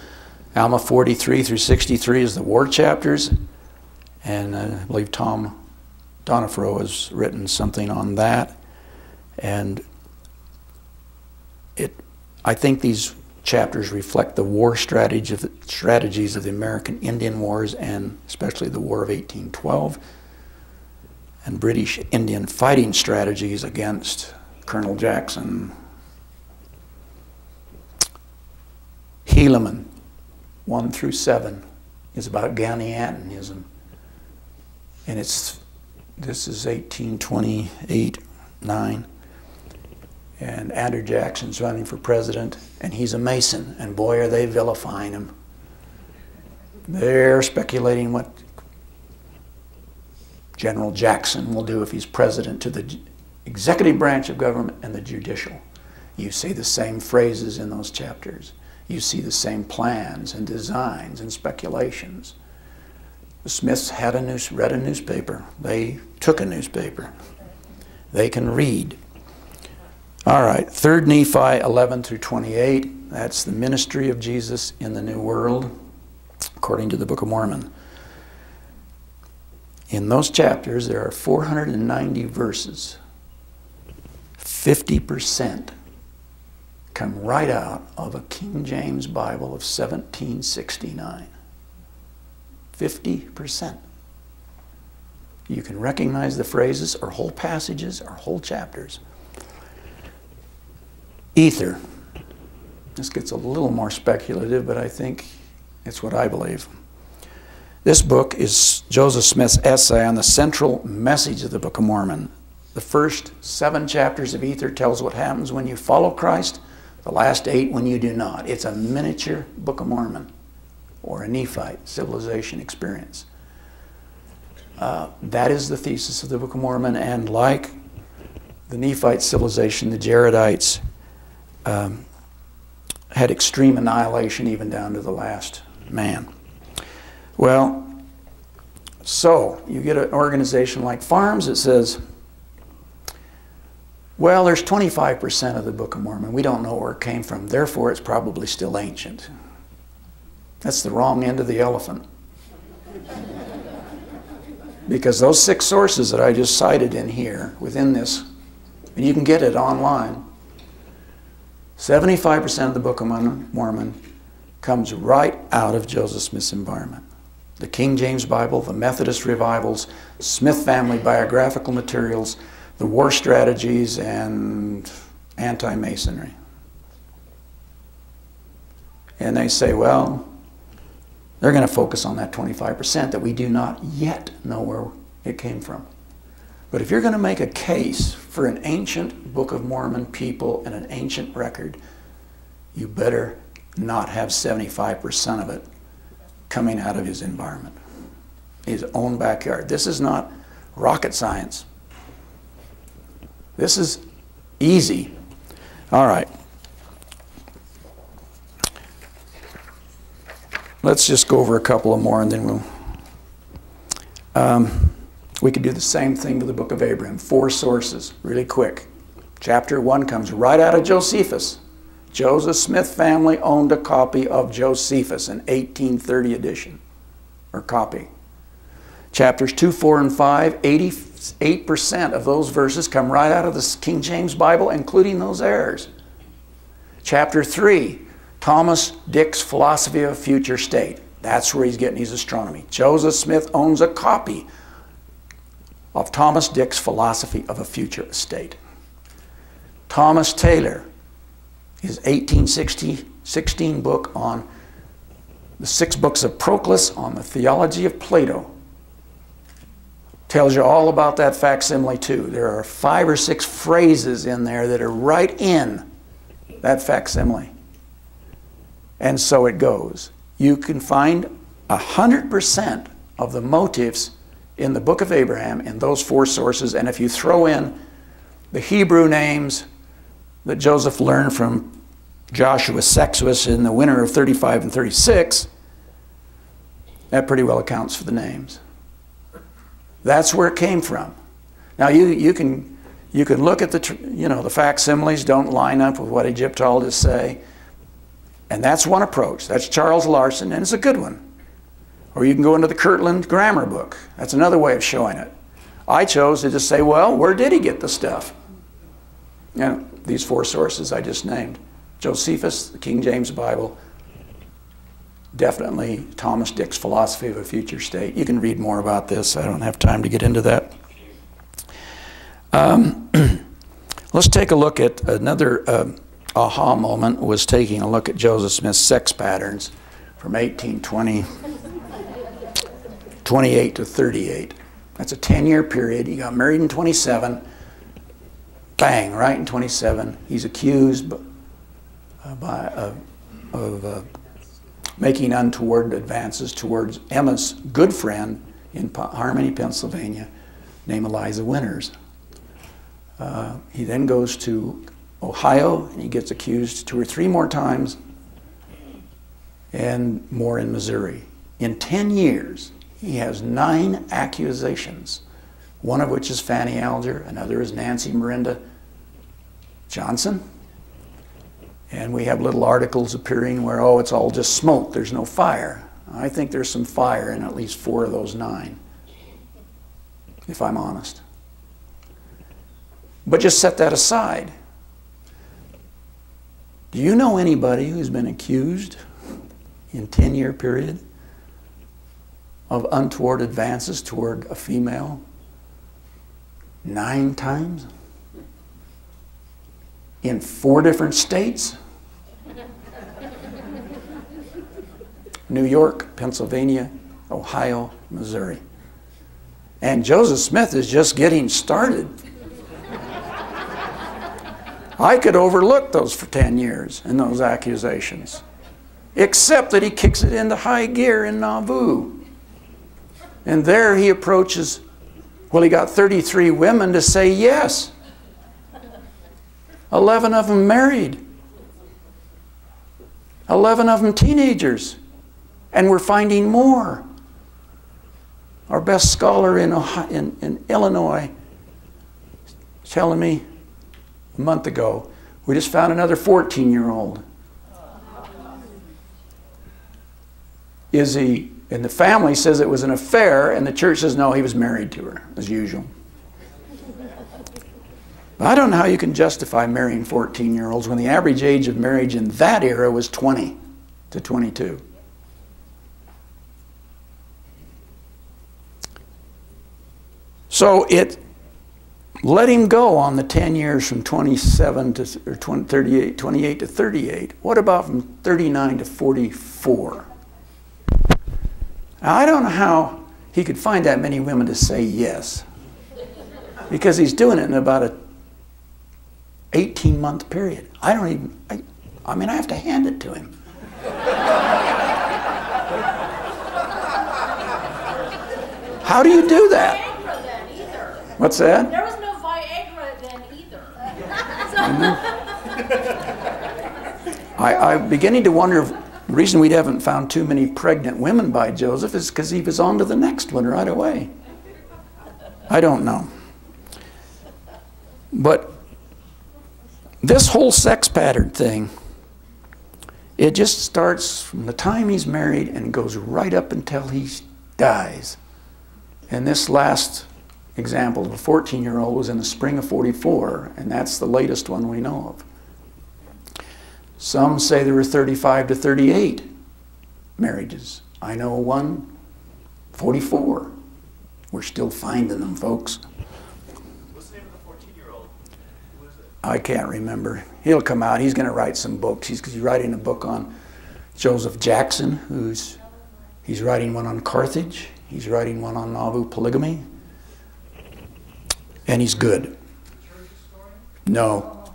Alma 43 through 63 is the war chapters. And I believe Tom Donifro has written something on that. And it, I think these chapters reflect the war strategy of the, strategies of the American Indian Wars and especially the War of 1812 and British Indian fighting strategies against Colonel Jackson. Helaman, 1 through 7, is about Gadiantonism. And it's, this is 1828, 9 and Andrew Jackson's running for president, and he's a Mason, and boy, are they vilifying him. They're speculating what General Jackson will do if he's president to the executive branch of government and the judicial. You see the same phrases in those chapters. You see the same plans and designs and speculations. The Smiths had a news, read a newspaper. They took a newspaper. They can read. All right, 3rd Nephi 11 through 28. That's the ministry of Jesus in the New World, according to the Book of Mormon. In those chapters, there are 490 verses. 50% come right out of a King James Bible of 1769. 50%. You can recognize the phrases or whole passages or whole chapters. Ether. This gets a little more speculative, but I think it's what I believe. This book is Joseph Smith's essay on the central message of the Book of Mormon. The first seven chapters of Ether tells what happens when you follow Christ, the last eight when you do not. It's a miniature Book of Mormon or a Nephite civilization experience. Uh, that is the thesis of the Book of Mormon, and like the Nephite civilization, the Jaredites um, had extreme annihilation even down to the last man. Well, so you get an organization like FARMS that says, well, there's 25% of the Book of Mormon. We don't know where it came from. Therefore, it's probably still ancient. That's the wrong end of the elephant. *laughs* because those six sources that I just cited in here, within this, and you can get it online, 75% of the Book of Mormon comes right out of Joseph Smith's environment. The King James Bible, the Methodist revivals, Smith family biographical materials, the war strategies, and anti Masonry. And they say, well, they're going to focus on that 25% that we do not yet know where it came from. But if you're going to make a case for an ancient Book of Mormon people and an ancient record, you better not have 75% of it coming out of his environment, his own backyard. This is not rocket science. This is easy. All right. Let's just go over a couple of more and then we'll. Um, we could do the same thing to the book of Abraham. Four sources, really quick. Chapter 1 comes right out of Josephus. Joseph Smith family owned a copy of Josephus, an 1830 edition, or copy. Chapters 2, 4, and 5, 88% of those verses come right out of the King James Bible, including those errors. Chapter 3, Thomas Dick's Philosophy of a Future State. That's where he's getting his astronomy. Joseph Smith owns a copy of Thomas Dick's philosophy of a future state. Thomas Taylor, his 1816 book on the six books of Proclus on the theology of Plato, tells you all about that facsimile too. There are five or six phrases in there that are right in that facsimile. And so it goes. You can find 100% of the motives in the book of Abraham in those four sources. And if you throw in the Hebrew names that Joseph learned from Joshua Seixas in the winter of 35 and 36, that pretty well accounts for the names. That's where it came from. Now you, you can you can look at the you know the facsimiles don't line up with what Egyptologists say, and that's one approach. That's Charles Larson, and it's a good one. Or you can go into the Kirtland grammar book. That's another way of showing it. I chose to just say, well, where did he get the stuff? You know, these four sources I just named Josephus, the King James Bible, definitely Thomas Dick's Philosophy of a Future State. You can read more about this. I don't have time to get into that. Um, *clears throat* let's take a look at another uh, aha moment was taking a look at Joseph Smith's sex patterns from 1820 28 to 38. That's a 10 year period. He got married in 27. Bang, right in 27. He's accused uh, by, uh, of uh, making untoward advances towards Emma's good friend in Harmony, Pennsylvania, named Eliza Winters. Uh, he then goes to Ohio and he gets accused two or three more times and more in Missouri. In 10 years, he has nine accusations, one of which is Fanny Alger, another is Nancy Miranda Johnson. And we have little articles appearing where, oh, it's all just smoke, there's no fire. I think there's some fire in at least four of those nine, if I'm honest. But just set that aside. Do you know anybody who's been accused in 10 year period of untoward advances toward a female nine times in four different states *laughs* New York, Pennsylvania, Ohio, Missouri. And Joseph Smith is just getting started. *laughs* I could overlook those for 10 years and those accusations, except that he kicks it into high gear in Nauvoo. And there he approaches, well, he got 33 women to say yes. 11 of them married. 11 of them teenagers. And we're finding more. Our best scholar in, Ohio, in, in Illinois telling me a month ago, we just found another 14 year old. Is he and the family says it was an affair, and the church says no, he was married to her, as usual. I don't know how you can justify marrying 14 year olds when the average age of marriage in that era was 20 to 22. So it let him go on the 10 years from 27 to or 20, 38, 28 to 38. What about from 39 to 44? Now, I don't know how he could find that many women to say yes. Because he's doing it in about a 18 month period. I don't even, I, I mean, I have to hand it to him. How do you do that? What's that? There was no Viagra then either. I, I'm beginning to wonder if the reason we haven't found too many pregnant women by Joseph is because he was on to the next one right away. I don't know. But this whole sex pattern thing, it just starts from the time he's married and goes right up until he dies. And this last example of a 14 year old was in the spring of 44, and that's the latest one we know of. Some say there were 35 to 38 marriages. I know one, 44. We're still finding them, folks. What's the name of the 14 year old? Who is it? I can't remember. He'll come out. He's going to write some books. He's, he's writing a book on Joseph Jackson, who's he's writing one on Carthage. He's writing one on Nauvoo polygamy. And he's good. No.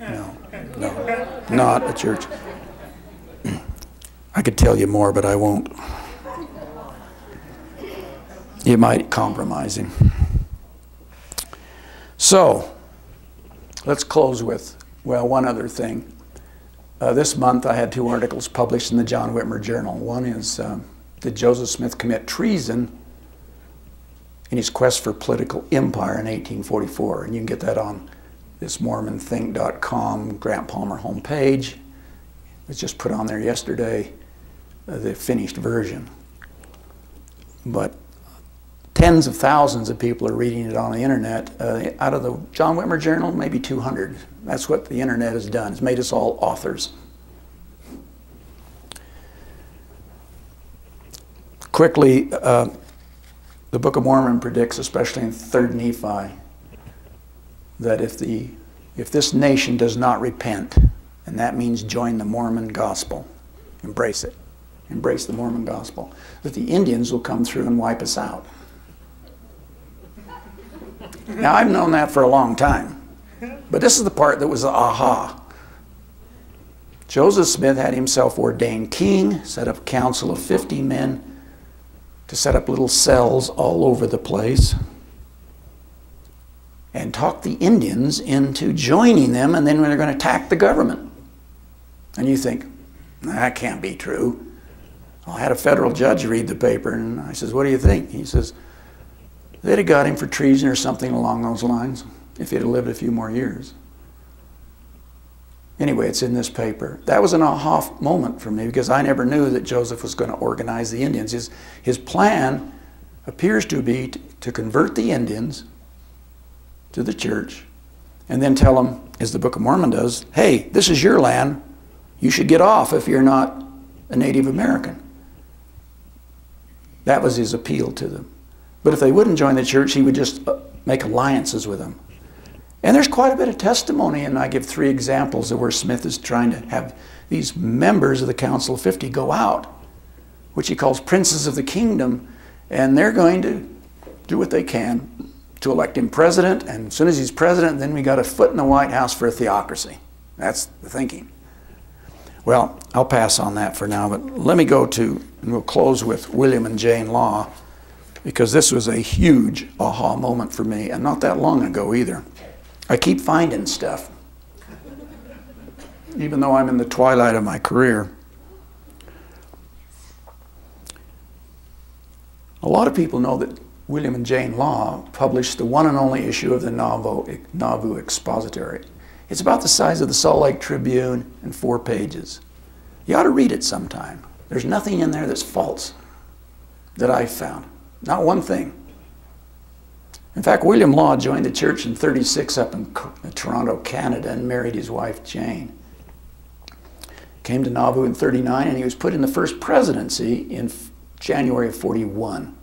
No. No, not a church. I could tell you more, but I won't. You might compromise him. So, let's close with, well, one other thing. Uh, this month I had two articles published in the John Whitmer Journal. One is uh, Did Joseph Smith commit treason in his quest for political empire in 1844? And you can get that on this MormonThink.com Grant Palmer homepage. It was just put on there yesterday, uh, the finished version. But tens of thousands of people are reading it on the internet. Uh, out of the John Whitmer Journal, maybe 200. That's what the internet has done. It's made us all authors. Quickly, uh, the Book of Mormon predicts, especially in 3rd Nephi, that if, the, if this nation does not repent, and that means join the Mormon gospel, embrace it, embrace the Mormon gospel, that the Indians will come through and wipe us out. Now, I've known that for a long time, but this is the part that was aha. Joseph Smith had himself ordained king, set up a council of 50 men to set up little cells all over the place and talk the Indians into joining them, and then they're going to attack the government. And you think, that can't be true. I had a federal judge read the paper, and I says, What do you think? He says, They'd have got him for treason or something along those lines if he'd have lived a few more years. Anyway, it's in this paper. That was an aha moment for me because I never knew that Joseph was going to organize the Indians. His, his plan appears to be to, to convert the Indians to the church and then tell them, as the Book of Mormon does, hey, this is your land. You should get off if you're not a Native American. That was his appeal to them. But if they wouldn't join the church, he would just uh, make alliances with them. And there's quite a bit of testimony, and I give three examples of where Smith is trying to have these members of the Council of 50 go out, which he calls princes of the kingdom, and they're going to do what they can to elect him president, and as soon as he's president, then we got a foot in the White House for a theocracy. That's the thinking. Well, I'll pass on that for now, but let me go to, and we'll close with William and Jane Law, because this was a huge aha moment for me, and not that long ago either. I keep finding stuff, even though I'm in the twilight of my career. A lot of people know that William and Jane Law published the one and only issue of the Nauvoo, Nauvoo Expositor. It's about the size of the Salt Lake Tribune and four pages. You ought to read it sometime. There's nothing in there that's false that I've found. Not one thing. In fact, William Law joined the church in 36 up in uh, Toronto, Canada, and married his wife, Jane. Came to Nauvoo in 39, and he was put in the first presidency in January of 41.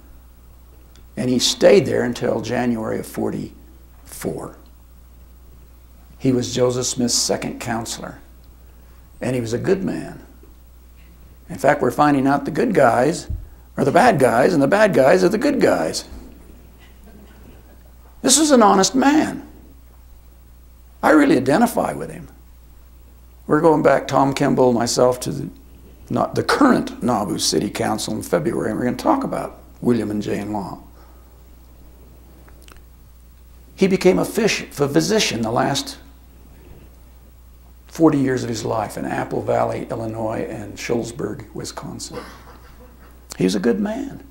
And he stayed there until January of 44. He was Joseph Smith's second counselor. And he was a good man. In fact, we're finding out the good guys are the bad guys, and the bad guys are the good guys. This is an honest man. I really identify with him. We're going back, Tom Kimball, myself, to the, not, the current Nauvoo City Council in February, and we're going to talk about William and Jane Law. He became a, fish, a physician the last 40 years of his life in Apple Valley, Illinois, and Shullsburg, Wisconsin. He was a good man.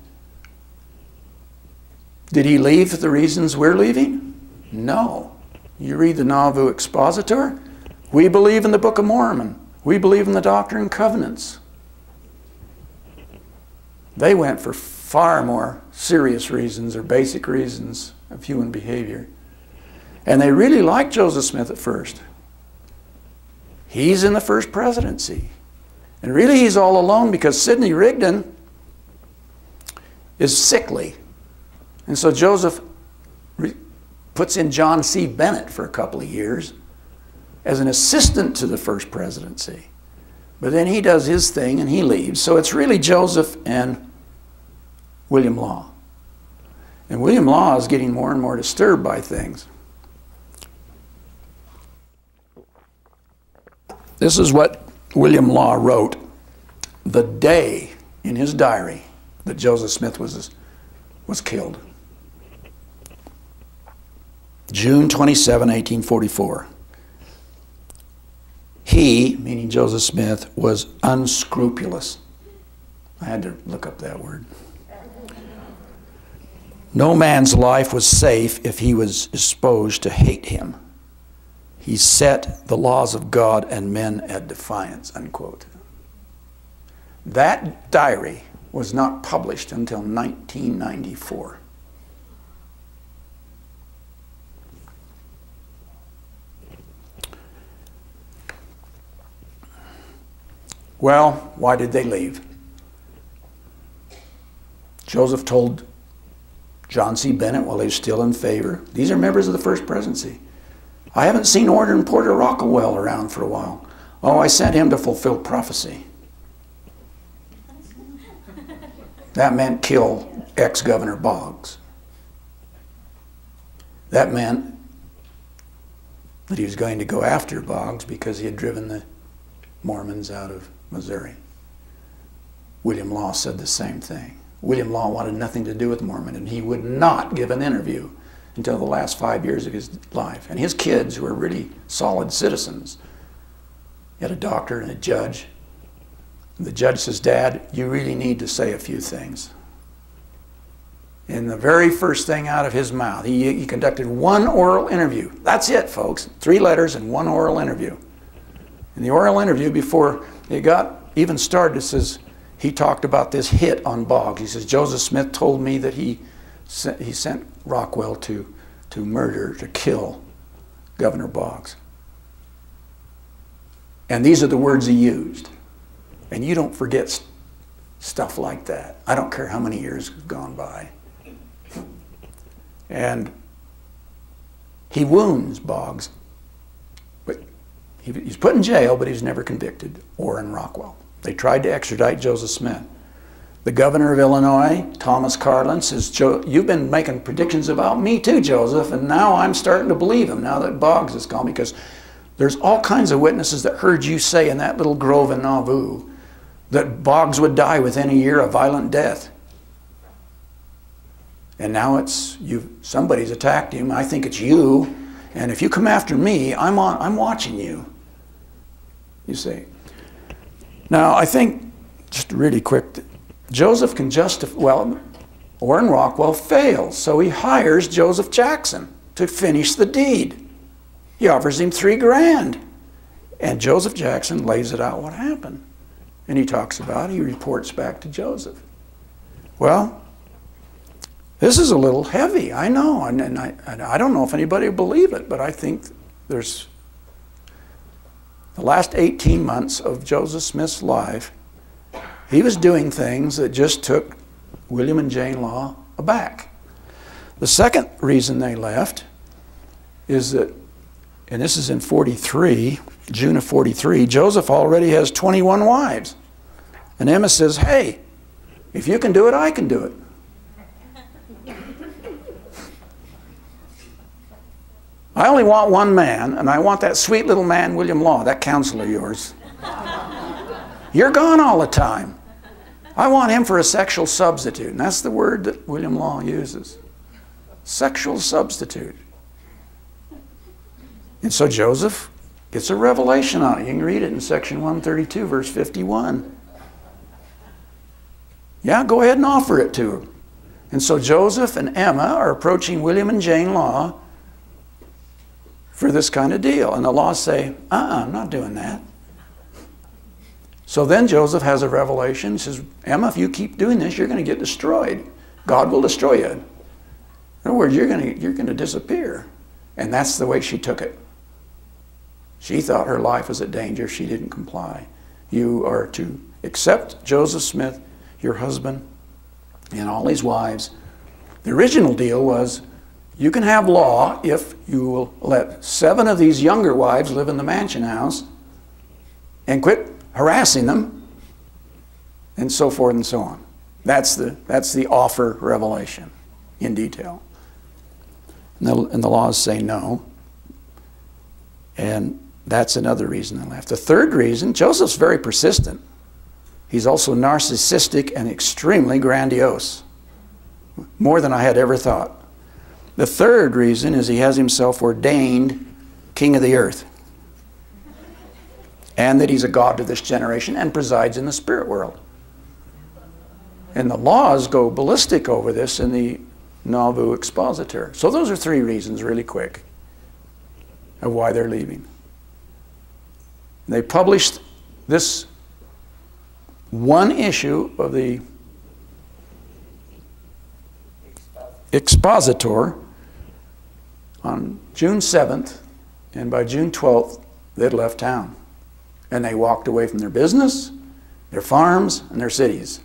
Did he leave for the reasons we're leaving? No. You read the Nauvoo Expositor, we believe in the Book of Mormon. We believe in the Doctrine and Covenants. They went for far more serious reasons or basic reasons of human behavior. And they really liked Joseph Smith at first. He's in the first presidency. And really, he's all alone because Sidney Rigdon is sickly. And so Joseph puts in John C. Bennett for a couple of years as an assistant to the first presidency. But then he does his thing and he leaves. So it's really Joseph and William Law. And William Law is getting more and more disturbed by things. This is what William Law wrote the day in his diary that Joseph Smith was, was killed. June 27, 1844. He, meaning Joseph Smith, was unscrupulous. I had to look up that word. No man's life was safe if he was disposed to hate him. He set the laws of God and men at defiance, unquote. That diary was not published until 1994. Well, why did they leave? Joseph told John C. Bennett while he was still in favor. These are members of the First Presidency. I haven't seen Orrin Porter Rockwell around for a while. Oh, I sent him to fulfill prophecy. That meant kill ex Governor Boggs. That meant that he was going to go after Boggs because he had driven the Mormons out of Missouri. William Law said the same thing. William Law wanted nothing to do with Mormon, and he would not give an interview until the last five years of his life. And his kids who were really solid citizens. He had a doctor and a judge. The judge says, Dad, you really need to say a few things. And the very first thing out of his mouth, he, he conducted one oral interview. That's it, folks. Three letters and one oral interview. In the oral interview, before it got even started, it says, he talked about this hit on Boggs. He says, Joseph Smith told me that he sent, he sent Rockwell to, to murder, to kill Governor Boggs. And these are the words he used. And you don't forget st- stuff like that. I don't care how many years have gone by. And he wounds Boggs. But he, he's put in jail, but he's never convicted, or in Rockwell. They tried to extradite Joseph Smith. The governor of Illinois, Thomas Carlin, says, You've been making predictions about me too, Joseph, and now I'm starting to believe him now that Boggs is gone because there's all kinds of witnesses that heard you say in that little grove in Nauvoo that Boggs would die within a year of violent death. And now it's you somebody's attacked him. I think it's you. And if you come after me, I'm on I'm watching you. You see. Now I think just really quick Joseph can justify, well, Orrin Rockwell fails, so he hires Joseph Jackson to finish the deed. He offers him three grand. And Joseph Jackson lays it out what happened. And he talks about he reports back to Joseph. Well, this is a little heavy, I know, and, and I, and I don't know if anybody will believe it, but I think there's the last 18 months of Joseph Smith's life he was doing things that just took William and Jane Law aback. The second reason they left is that, and this is in 43, June of 43, Joseph already has 21 wives. And Emma says, Hey, if you can do it, I can do it. I only want one man, and I want that sweet little man, William Law, that counselor of yours. You're gone all the time. I want him for a sexual substitute. And that's the word that William Law uses sexual substitute. And so Joseph gets a revelation on it. You can read it in section 132, verse 51. Yeah, go ahead and offer it to him. And so Joseph and Emma are approaching William and Jane Law for this kind of deal. And the laws say, uh uh-uh, uh, I'm not doing that. So then Joseph has a revelation. He says, Emma, if you keep doing this, you're going to get destroyed. God will destroy you. In other words, you're going to, you're going to disappear. And that's the way she took it. She thought her life was at danger. She didn't comply. You are to accept Joseph Smith, your husband, and all his wives. The original deal was you can have law if you will let seven of these younger wives live in the mansion house and quit harassing them, and so forth and so on. That's the, that's the offer revelation in detail. And the, and the laws say no. And that's another reason I left. The third reason, Joseph's very persistent. He's also narcissistic and extremely grandiose, more than I had ever thought. The third reason is he has himself ordained king of the earth and that he's a God to this generation and presides in the spirit world. And the laws go ballistic over this in the Nauvoo Expositor. So those are three reasons, really quick, of why they're leaving. They published this one issue of the Expositor on June 7th, and by June 12th, they'd left town and they walked away from their business their farms, and their cities.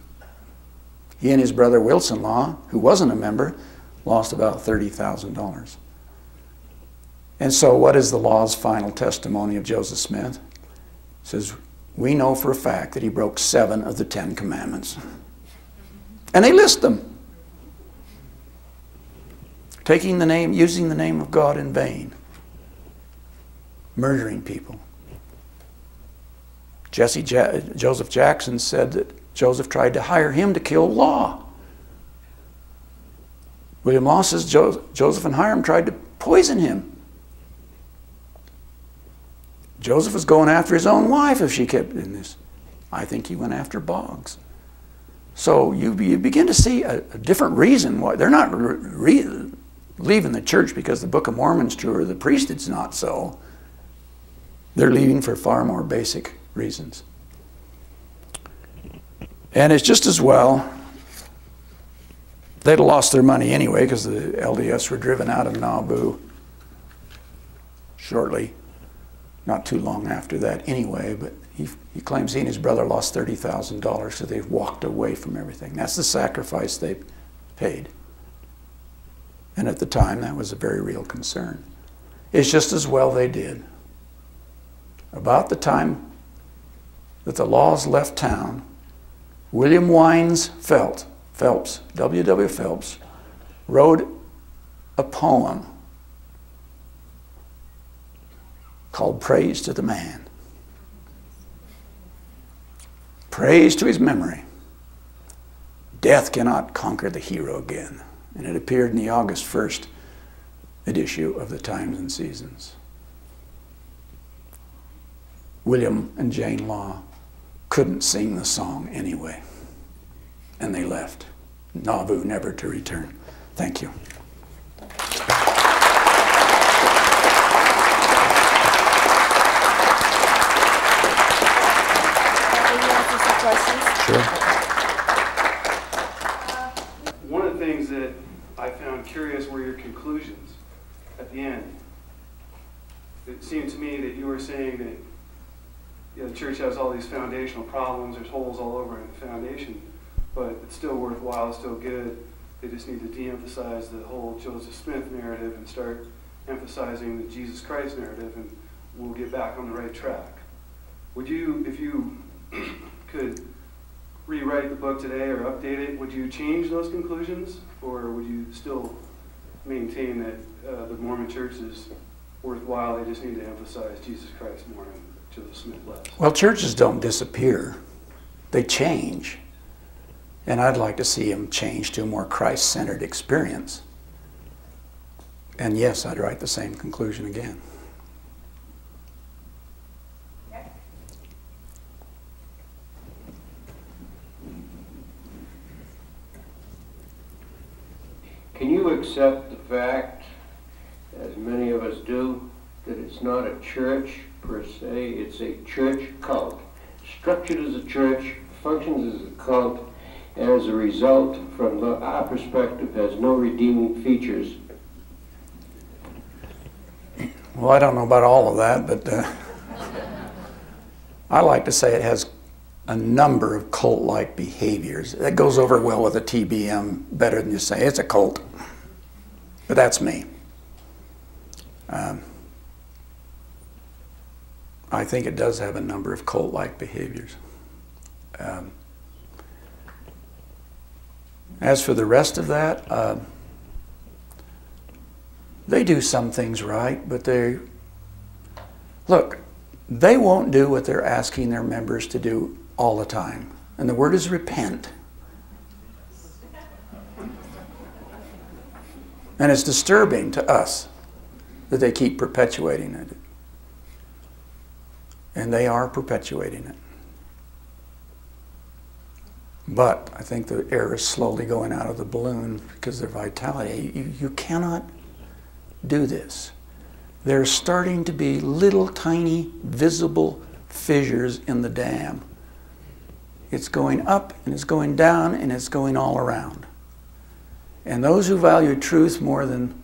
He and his brother Wilson Law, who wasn't a member, lost about $30,000. And so, what is the law's final testimony of Joseph Smith? It says, We know for a fact that he broke seven of the Ten Commandments. And they list them taking the name, using the name of God in vain, murdering people. Jesse ja- Joseph Jackson said that Joseph tried to hire him to kill Law. William Law says jo- Joseph and Hyrum tried to poison him. Joseph was going after his own wife if she kept in this. I think he went after Boggs. So you, you begin to see a, a different reason why they're not leaving the church because the Book of Mormon's true or the priesthood's not so. They're leaving for far more basic reasons. And it's just as well they'd lost their money anyway because the LDS were driven out of Nauvoo shortly, not too long after that anyway. But he, he claims he and his brother lost $30,000 so they've walked away from everything. That's the sacrifice they paid. And at the time, that was a very real concern. It's just as well they did. About the time that the laws left town, William Wines Phelps, Phelps, W. W. Phelps, wrote a poem called Praise to the Man. Praise to his memory. Death cannot conquer the hero again. And it appeared in the August 1st issue of the Times and Seasons. William and Jane Law couldn't sing the song anyway, and they left. Nauvoo never to return. Thank you. Sure. Uh, one of the things that I found curious were your conclusions at the end. It seemed to me that you were saying that you know, the church has all these foundational problems, there's holes all over in the foundation, but it's still worthwhile, it's still good. They just need to de emphasize the whole Joseph Smith narrative and start emphasizing the Jesus Christ narrative, and we'll get back on the right track. Would you, if you could rewrite the book today or update it, would you change those conclusions, or would you still maintain that uh, the Mormon Church is worthwhile? They just need to emphasize Jesus Christ more and Joseph Smith less. Well, churches don't disappear, they change. And I'd like to see them change to a more Christ centered experience. And yes, I'd write the same conclusion again. Can accept the fact, as many of us do, that it's not a church per se, it's a church cult? Structured as a church, functions as a cult, and as a result, from the, our perspective, has no redeeming features. Well, I don't know about all of that, but uh, I like to say it has a number of cult like behaviors. That goes over well with a TBM better than you say it's a cult. But that's me. Um, I think it does have a number of cult like behaviors. Um, as for the rest of that, uh, they do some things right, but they look, they won't do what they're asking their members to do all the time. And the word is repent. And it's disturbing to us that they keep perpetuating it. And they are perpetuating it. But I think the air is slowly going out of the balloon because of their vitality. You, you cannot do this. There's starting to be little tiny visible fissures in the dam. It's going up and it's going down and it's going all around. And those who value truth more than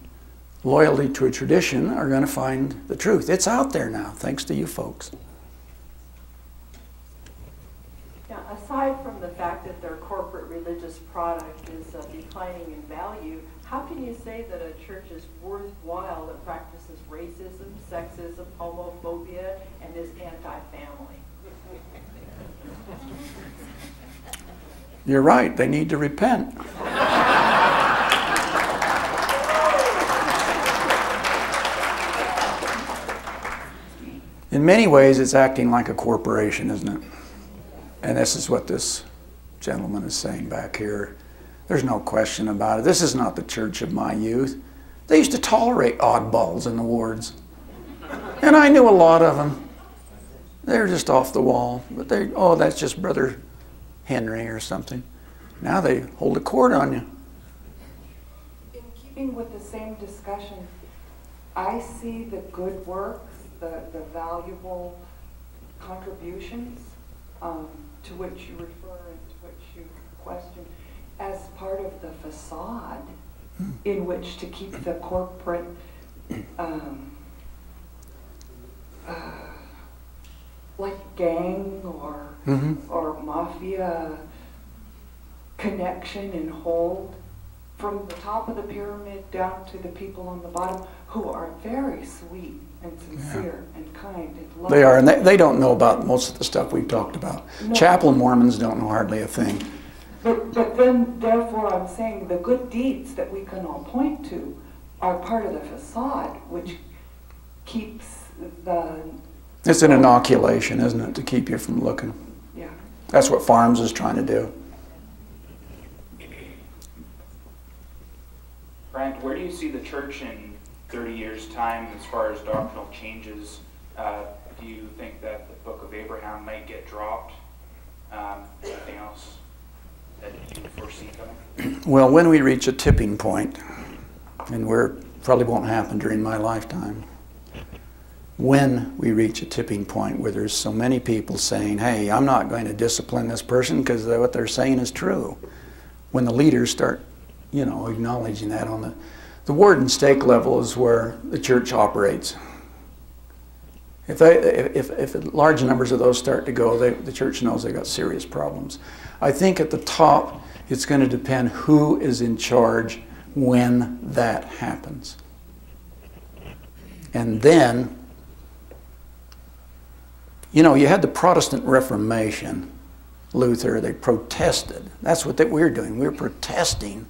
loyalty to a tradition are going to find the truth. It's out there now, thanks to you folks. Yeah, corporate religious product is uh, declining in value, how can you say that a church is worthwhile that practices racism, sexism, homophobia, and is anti-family? You're right, they need to repent. *laughs* In many ways, it's acting like a corporation, isn't it? And this is what this gentleman is saying back here. There's no question about it. This is not the church of my youth. They used to tolerate oddballs in the wards. And I knew a lot of them. They were just off the wall. But they, oh, that's just Brother Henry or something. Now they hold a court on you. In keeping with the same discussion, I see the good works, the, the valuable contributions um, to which you refer and to which you question as part of the facade in which to keep the corporate um, uh, like gang or Mhm. or mafia connection and hold from the top of the pyramid down to the people on the bottom who are very sweet and sincere and kind and loving. They are, and they, they don't know about most of the stuff we've talked about. No. Chapel Mormons don't know hardly a thing. But, but then, therefore, I'm saying the good deeds that we can all point to are part of the facade, which keeps the, It's an inoculation, isn't it, to keep you from looking? yeah. That's what FARMS is trying to do. Brent, where do you see the church in 30 years' time as far as doctrinal changes? Uh, do you think that the Book of Abraham might get dropped? Um, anything else that you foresee coming? Well, when we reach a tipping point, and where probably won't happen during my lifetime, when we reach a tipping point where there's so many people saying, hey, I'm not going to discipline this person because what they're saying is true. When the leaders start, you know, acknowledging that on the, the ward and stake level is where the church operates. If, they, if, if large numbers of those start to go, they, the church knows they've got serious problems. I think at the top, it's going to depend who is in charge when that happens. And then, you know, you had the Protestant Reformation, Luther, they protested. That's what they, we're doing. We're protesting.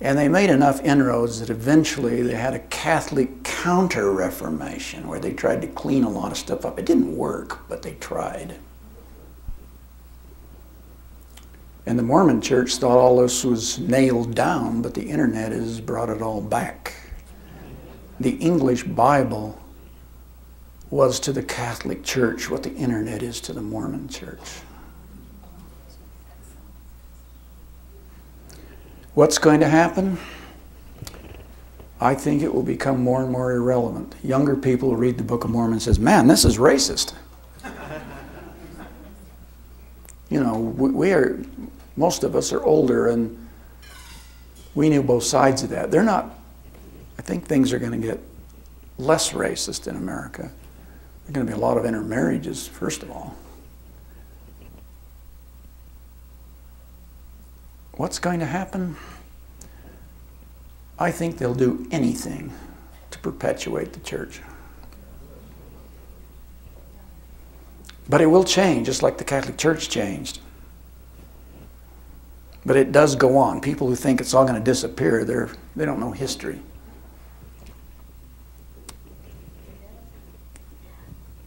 And they made enough inroads that eventually they had a Catholic counter Reformation where they tried to clean a lot of stuff up. It didn't work, but they tried. And the Mormon church thought all this was nailed down, but the internet has brought it all back. The English Bible was to the Catholic Church what the internet is to the Mormon church. What's going to happen? I think it will become more and more irrelevant. Younger people read the Book of Mormon and says, "Man, this is racist." *laughs* you know, we, are most of us are older and we knew both sides of that. They're not I think things are going to get less racist in America. There's going to be a lot of intermarriages, first of all. What's going to happen? I think they'll do anything to perpetuate the church. But it will change, just like the Catholic Church changed. But it does go on. People who think it's all going to disappear, they're, they don't know history.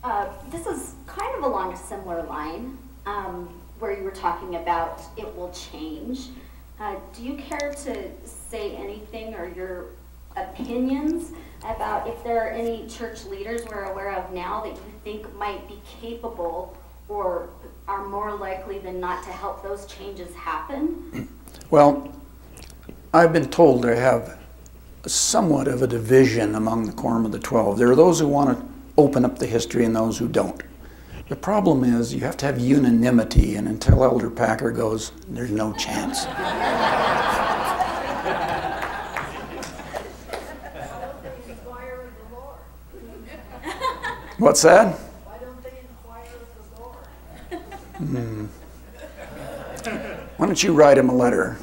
Uh, this is kind of along a similar line, um, where you were talking about it will change. Uh, do you care to say anything or your opinions about if there are any church leaders we're aware of now that you think might be capable or are more likely than not to help those changes happen? Well, I've been told they have somewhat of a division among the Quorum of the Twelve. There are those who want to open up the history and those who don't. The problem is you have to have unanimity, and until Elder Packer goes, there's no chance. What's that? Why don't they inquire of the Lord? Why don't you write him a letter?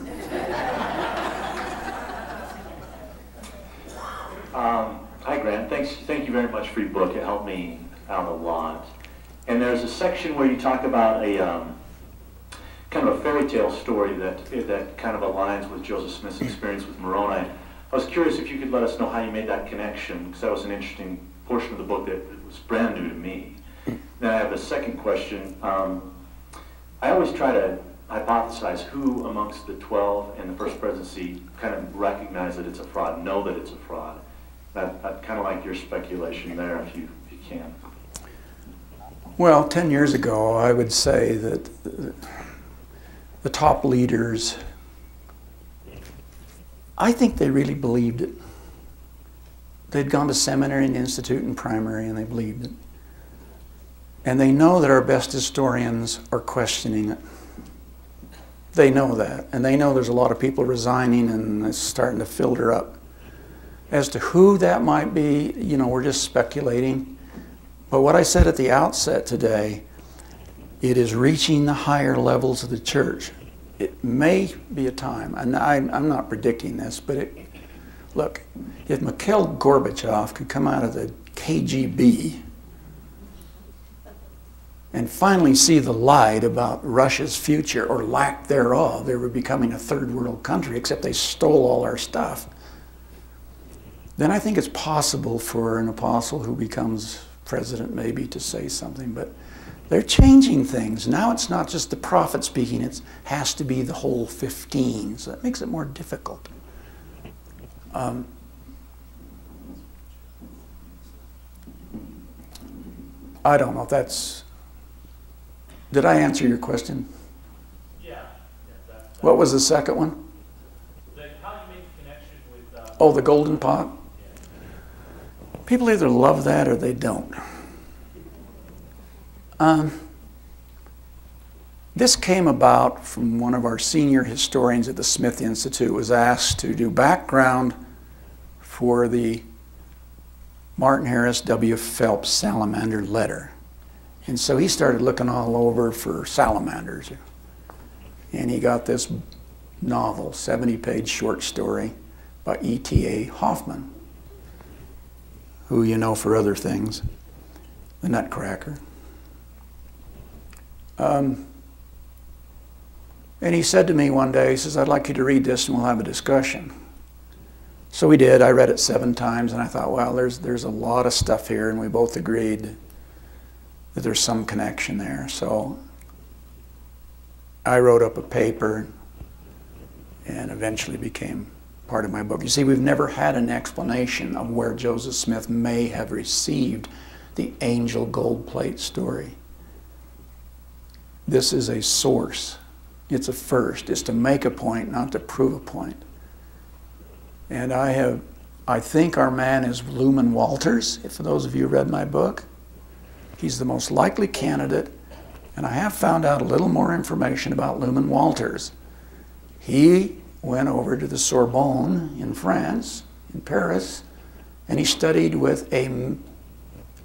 Um, hi, Grant. Thanks. Thank you very much for your book. It helped me out a lot. And there's a section where you talk about a um, kind of a fairy tale story that that kind of aligns with Joseph Smith's experience with Moroni. I was curious if you could let us know how you made that connection, because that was an interesting portion of the book that was brand new to me. Then I have a second question. Um, I always try to hypothesize who amongst the 12 and the First Presidency kind of recognize that it's a fraud, know that it's a fraud. I'd, kind of like your speculation there, if you, if you can. Well, 10 years ago, I would say that the top leaders, I think they really believed it. They'd gone to seminary and institute and primary, and they believed it. And they know that our best historians are questioning it. They know that. And they know there's a lot of people resigning and it's starting to filter up. As to who that might be, you know, we're just speculating. But what I said at the outset today, it is reaching the higher levels of the church. It may be a time, and I, am not predicting this, but it, look, if Mikhail Gorbachev could come out of the KGB and finally see the light about Russia's future or lack thereof. They were becoming a third world country, except they stole all our stuff. Then I think it's possible for an apostle who becomes president maybe to say something, but they're changing things. Now it's not just the prophet speaking, it has to be the whole 15, so that makes it more difficult. Um, I don't know if that's did I answer your question? Yeah. yeah what was the second one? The, how you made the connection with. Uh, oh, the golden pot? People either love that or they don't. Um, this came about from one of our senior historians at the Smith Institute was asked to do background for the Martin Harris W. Phelps salamander letter. And so he started looking all over for salamanders. And he got this novel, 70 page short story by E.T.A. Hoffmann, who you know for other things, The Nutcracker. Um, and he said to me one day, he says, I'd like you to read this and we'll have a discussion. So we did. I read it seven times and I thought, well, there's, there's a lot of stuff here, and we both agreed that there's some connection there. So I wrote up a paper and eventually became part of my book. You see, we've never had an explanation of where Joseph Smith may have received the angel gold plate story. This is a source. It's a first. It's to make a point, not to prove a point. And I have, I think our man is Luman Walters, for those of you read my book. He's the most likely candidate, and I have found out a little more information about Luman Walters. He went over to the Sorbonne in France, in Paris, and he studied with a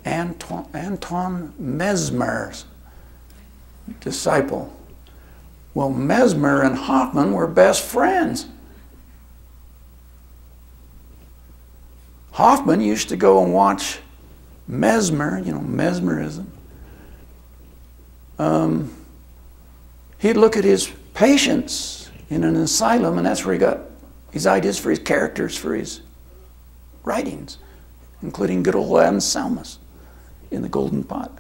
Antoine, Antoine Mesmer's disciple. Well, Mesmer and Hoffmann were best friends. Hoffmann used to go and watch mesmer, you know, mesmerism. Um, he'd look at his patients in an asylum, and that's where he got his ideas for his characters, for his writings, including good old Anselmus in the Golden Pot.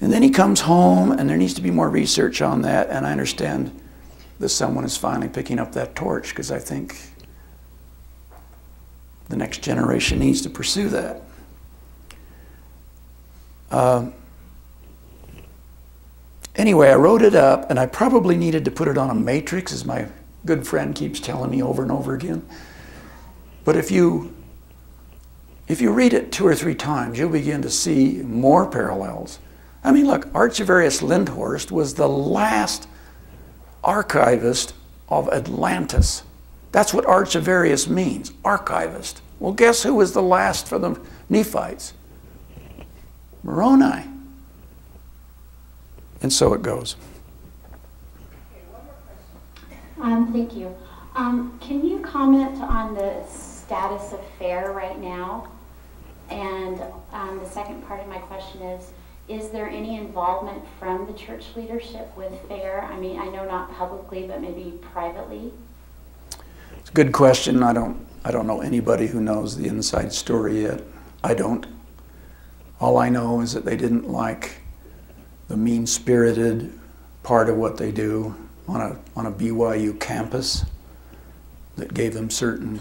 And then he comes home, and there needs to be more research on that, and I understand that someone is finally picking up that torch because I think the next generation needs to pursue that. Uh, anyway, I wrote it up, and I probably needed to put it on a matrix, as my good friend keeps telling me over and over again. But if you if you read it two or three times, you'll begin to see more parallels. I mean, look, Archivarius Lindhorst was the last archivist of Atlantis. That's what archivarius means, archivist. Well, guess who was the last for the Nephites? Moroni. And so it goes. Um, thank you. Um, can you comment on the status of FAIR right now? And um, the second part of my question is, is there any involvement from the church leadership with FAIR? I mean, I know not publicly, but maybe privately? It's a good question. I don't, I don't know anybody who knows the inside story yet. I don't. All I know is that they didn't like the mean spirited part of what they do on a, on a BYU campus that gave them certain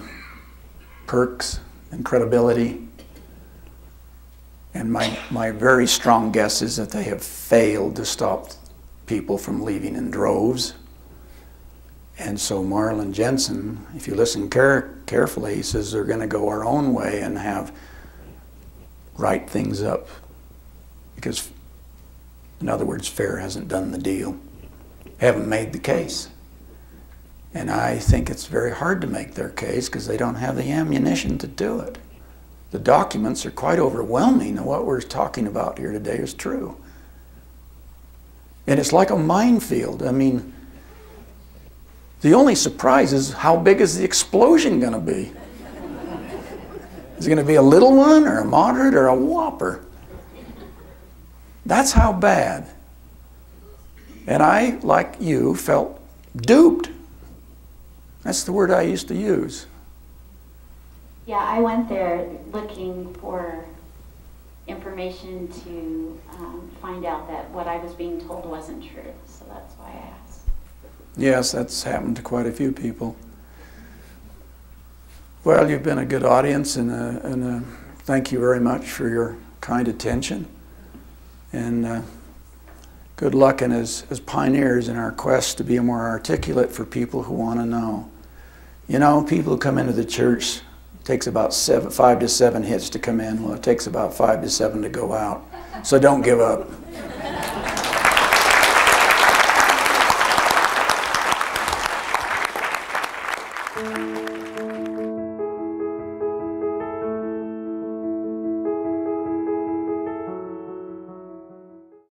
perks and credibility. And my, my very strong guess is that they have failed to stop people from leaving in droves. And so Marlin Jensen, if you listen care, carefully, he says they're going to go our own way and have write things up. Because, in other words, FAIR hasn't done the deal, haven't made the case. And I think it's very hard to make their case because they don't have the ammunition to do it. The documents are quite overwhelming, and what we're talking about here today is true. And it's like a minefield. I mean, the only surprise is how big is the explosion going to be? Is it going to be a little one or a moderate or a whopper? That's how bad. And I, like you, felt duped. That's the word I used to use. Yeah, I went there looking for information to um, find out that what I was being told wasn't true. So that's why I asked. Yes, that's happened to quite a few people. Well, you've been a good audience, and, uh, and uh, thank you very much for your kind attention. And uh, good luck in as, as pioneers in our quest to be more articulate for people who want to know. You know, people who come into the church, it takes about seven, five to seven hits to come in. Well, it takes about five to seven to go out. So don't give up.